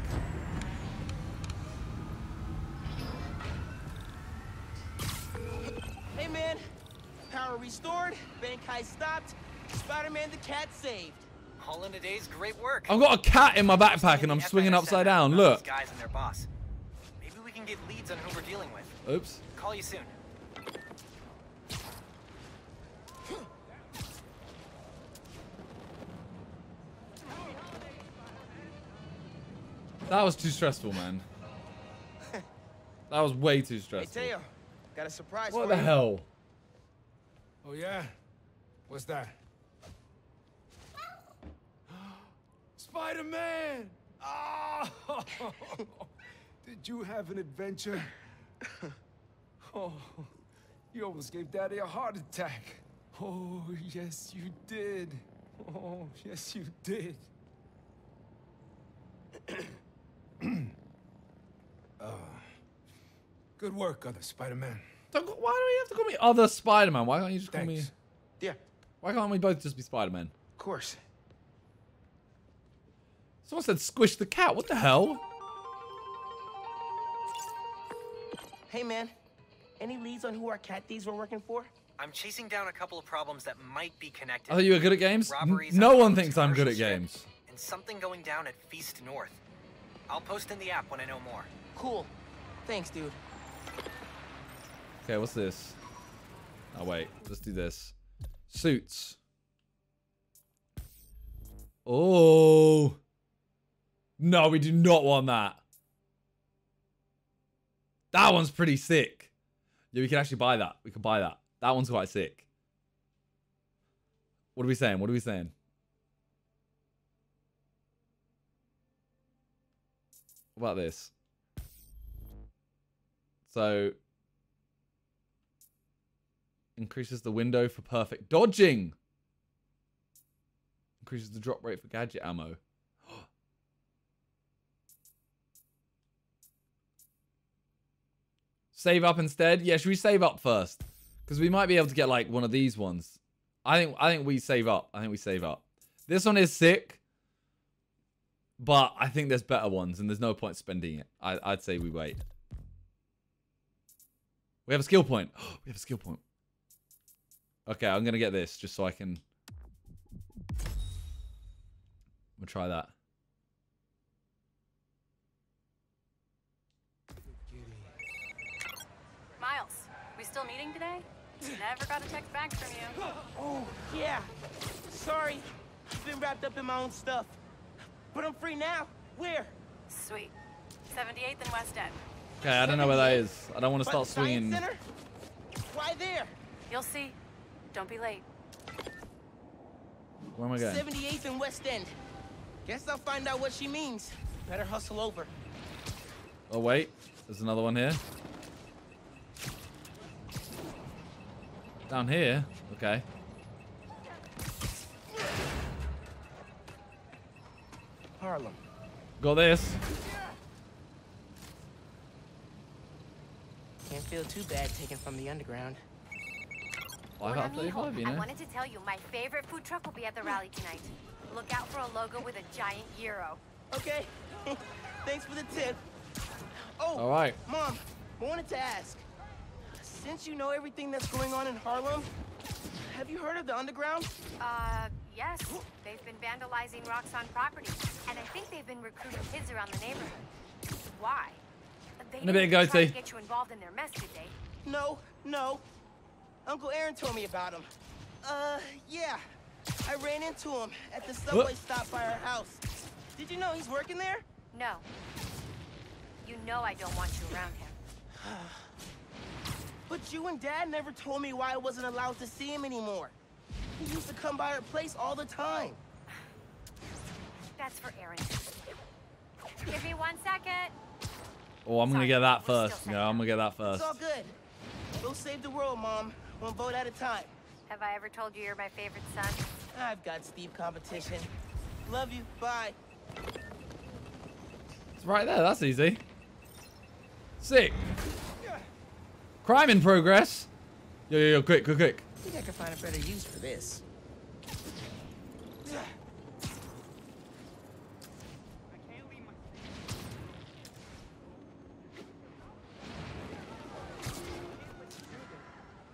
Hey, man. Power restored. Bank heist stopped. Spider-Man the cat saved. All in a day's great work. I've got a cat in my backpack and I'm swinging upside down. Look. Guys and their boss. Maybe we can get leads on who we're dealing with. Oops. Call you soon. That was too stressful, man. That was way too Hey, stressful. Teo. Got a surprise What for the you. hell? Oh, yeah? What's that? Spider-Man! Oh! Did you have an adventure? Oh, you almost gave Daddy a heart attack. Oh, yes, you did. Oh, yes, you did. uh, good work, other Spider-Man. Don't, why do you have to call me other Spider-Man? Why can't you just call me... Thanks. Yeah. Why can't we both just be Spider-Man? Of course. Someone said squish the cat. What the hell? Hey, man. Any leads on who our cat thieves were working for? I'm chasing down a couple of problems that might be connected. I thought you were good at games. Robberies No one thinks I'm good at games. And something going down at Feast North. I'll post in the app when I know more. Cool. Thanks, dude. Okay, what's this? Oh wait, let's do this. Suits. Oh. No, we do not want that. That one's pretty sick. Yeah, we can actually buy that. We can buy that. That one's quite sick. What are we saying? What are we saying? About this? So increases the window for perfect dodging. Increases the drop rate for gadget ammo. save up instead? Yeah, should we save up first? Because we might be able to get like one of these ones. I think I think we save up. I think we save up. This one is sick. But I think there's better ones and there's no point spending it. I, I'd say we wait. We have a skill point. we have a skill point. Okay, I'm going to get this just so I can... We'll try that. Miles, we still meeting today? Never got a text back from you. Oh, yeah. Sorry. I've been wrapped up in my own stuff. But I'm free now. Where? Sweet. 78th and West End. Okay, I don't know where that is. I don't want to By start the Science swinging. Center? Why there? You'll see. Don't be late. Where am I going? 78th and West End. Guess I'll find out what she means. Better hustle over. Oh, wait. There's another one here. Down here? Okay. Harlem. Got this. Can't feel too bad taken from the underground. I got 35, you I know? wanted to tell you, my favorite food truck will be at the rally tonight. Look out for a logo with a giant euro. Okay. Thanks for the tip. Oh, All right. Mom, I wanted to ask. Since you know everything that's going on in Harlem, have you heard of the underground? Uh, yes. They've been vandalizing Roxxon property, and I think they've been recruiting kids around the neighborhood. Why? They In a bit, didn't try goatee. to get you involved in their mess, did they? No, no. Uncle Aaron told me about him. Uh, yeah. I ran into him at the subway stop by our house. Did you know he's working there? No. You know I don't want you around him. But you and Dad never told me why I wasn't allowed to see him anymore. He used to come by our place all the time. That's for Aaron. Give me one second. Oh, I'm going to get that first. No, I'm going to get that first. It's all good. Go save the world, Mom. One vote at a time. Have I ever told you you're my favorite son? I've got Steve competition. Love you. Bye. It's right there. That's easy. Sick. Crime in progress. Yo, yo, yo, quick, quick, quick. I think I can find a better use for this.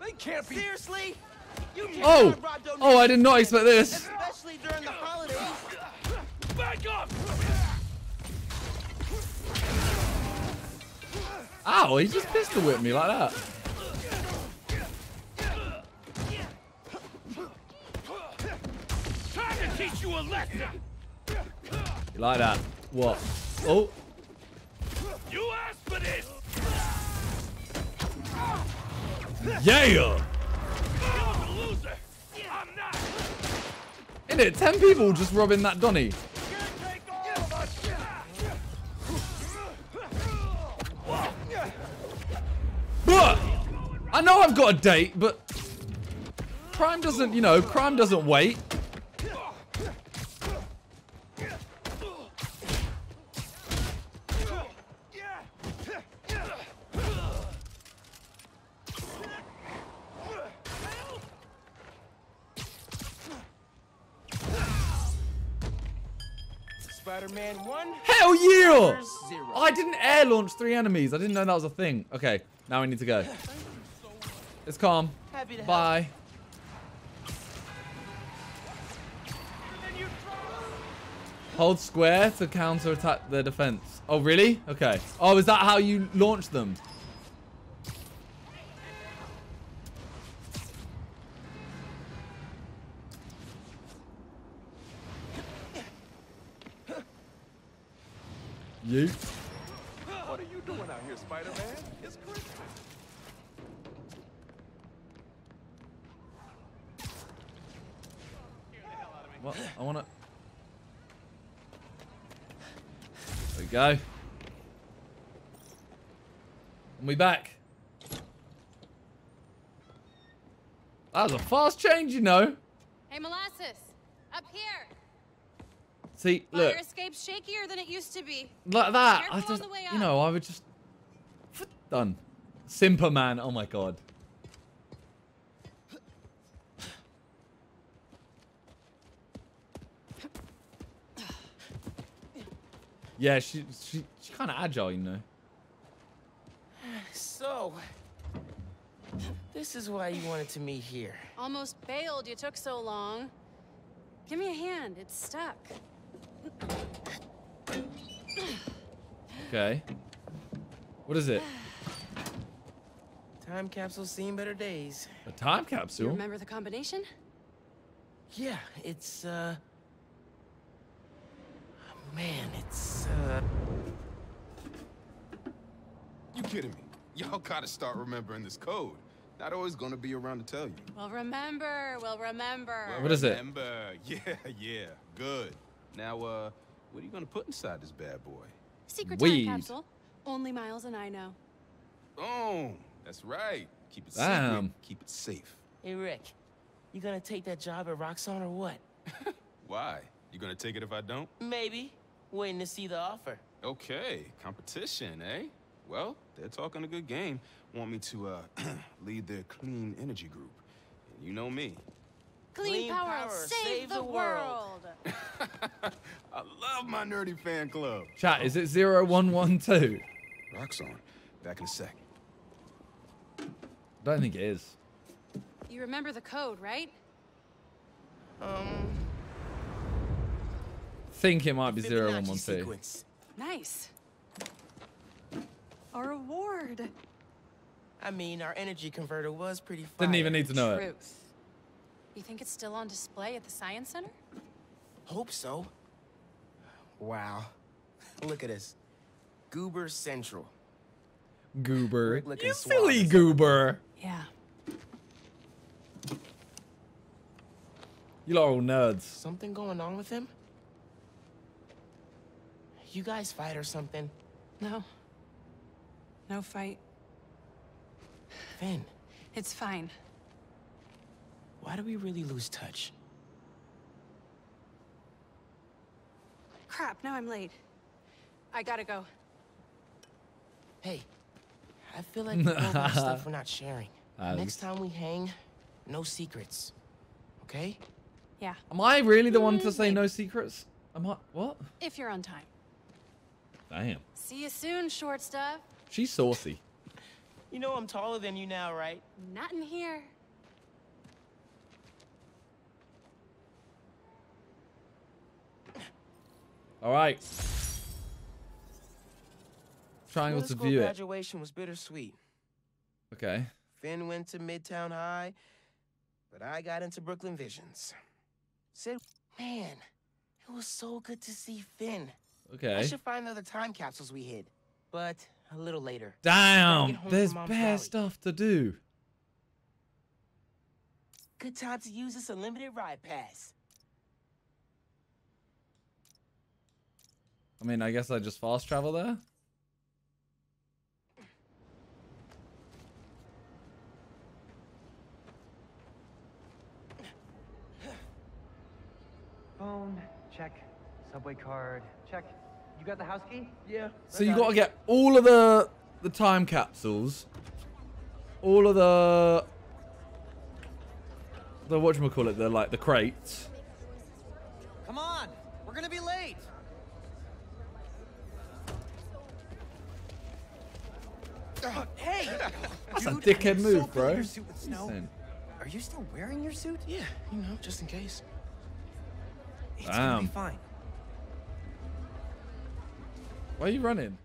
They can't be. Seriously? You can't Oh! Oh, I did not expect this. Especially during the holidays. Back up! Ow, he just pistol whipped me like that. Time to teach you a lesson! You like that? What? Oh, You asked for this! yeah! You're the loser! I'm not! In it, 10 people just robbing that Donny. But I know I've got a date, but crime doesn't, you know, crime doesn't wait. Spider-Man 1. Hell yeah! Zero. Oh, I didn't air launch three enemies. I didn't know that was a thing. Okay, now we need to go. It's calm. Happy to help. Bye. Hold square to counter attack their defense. Oh, really? Okay. Oh, is that how you launch them? Yeet. What are you doing out here, Spider-Man? It's Christmas. What? I want to... There we go. And we back. That was a fast change, you know. Hey, Molasses, up here. See, Fire look, escape's shakier than it used to be. like that. Careful I on just, the way you know, I would just done. Simper man. Oh my god. Yeah, she she she kind of agile, you know. So, this is why you wanted to meet here. Almost bailed. You took so long. Give me a hand. It's stuck. Okay. What is it? Time capsule seen better days. A time You capsule? remember the combination? Yeah, it's, uh... Man, it's, uh... You kidding me? Y'all gotta start remembering this code. Not always gonna be around to tell you. Well, remember. Well, remember. What is it? Remember. Yeah, yeah. Good. Now, uh, what are you gonna put inside this bad boy? Secret Weed. time capsule. Only Miles and I know. Boom. That's right. Keep it Damn. secret. Keep it safe. Hey, Rick. You gonna take that job at Roxxon or what? Why? You gonna take it if I don't? Maybe. Waiting to see the offer. Okay, competition, eh? Well, they're talking a good game. Want me to uh lead their clean energy group. And you know me. Clean, Clean power, power, save, save the, the world. world. I love my nerdy fan club. Chat, is it 0112? Rocks on. Back in a sec. I don't think it is. You remember the code, right? Um, Think it might be Fibonacci 0112. Nice. A reward. I mean, our energy converter was pretty fire. Didn't even need to know it. Truth. You think it's still on display at the Science Center? Hope so. Wow. Look at this. Goober Central. Goober. Rick looking You suave silly goober. Yeah. You little nuds. Something going on with him? You guys fight or something? No. No fight. Phin, It's fine. Why do we really lose touch? Crap, now I'm late. I gotta go. Hey, I feel like we both have stuff we're not sharing. Alex. Uh, Next time we hang, no secrets. Okay? Yeah, Am I really the one to say mm, no secrets? Am I? What? if you're on time. Damn. See you soon, short stuff. She's saucy. You know I'm taller than you now, right? Not in here. All right. Triangle to school view it. graduation was bittersweet. Okay. Phin went to Midtown High, but I got into Brooklyn Visions. Said, man, it was so good to see Phin. Okay. I should find the other time capsules we hid, but a little later. Damn. There's from Mom's bare rally. stuff to do. Good time to use this unlimited ride pass. I mean, I guess I just fast travel there. Phone, check. Subway card, check. You got the house key? Yeah. So you got to get all of the the time capsules, all of the the what call it, the like the crates. That's a dickhead so move, bro. your suit with snow. Listen. Are you still wearing your suit? Yeah, you know, just in case. It's gonna be fine. Why are you running?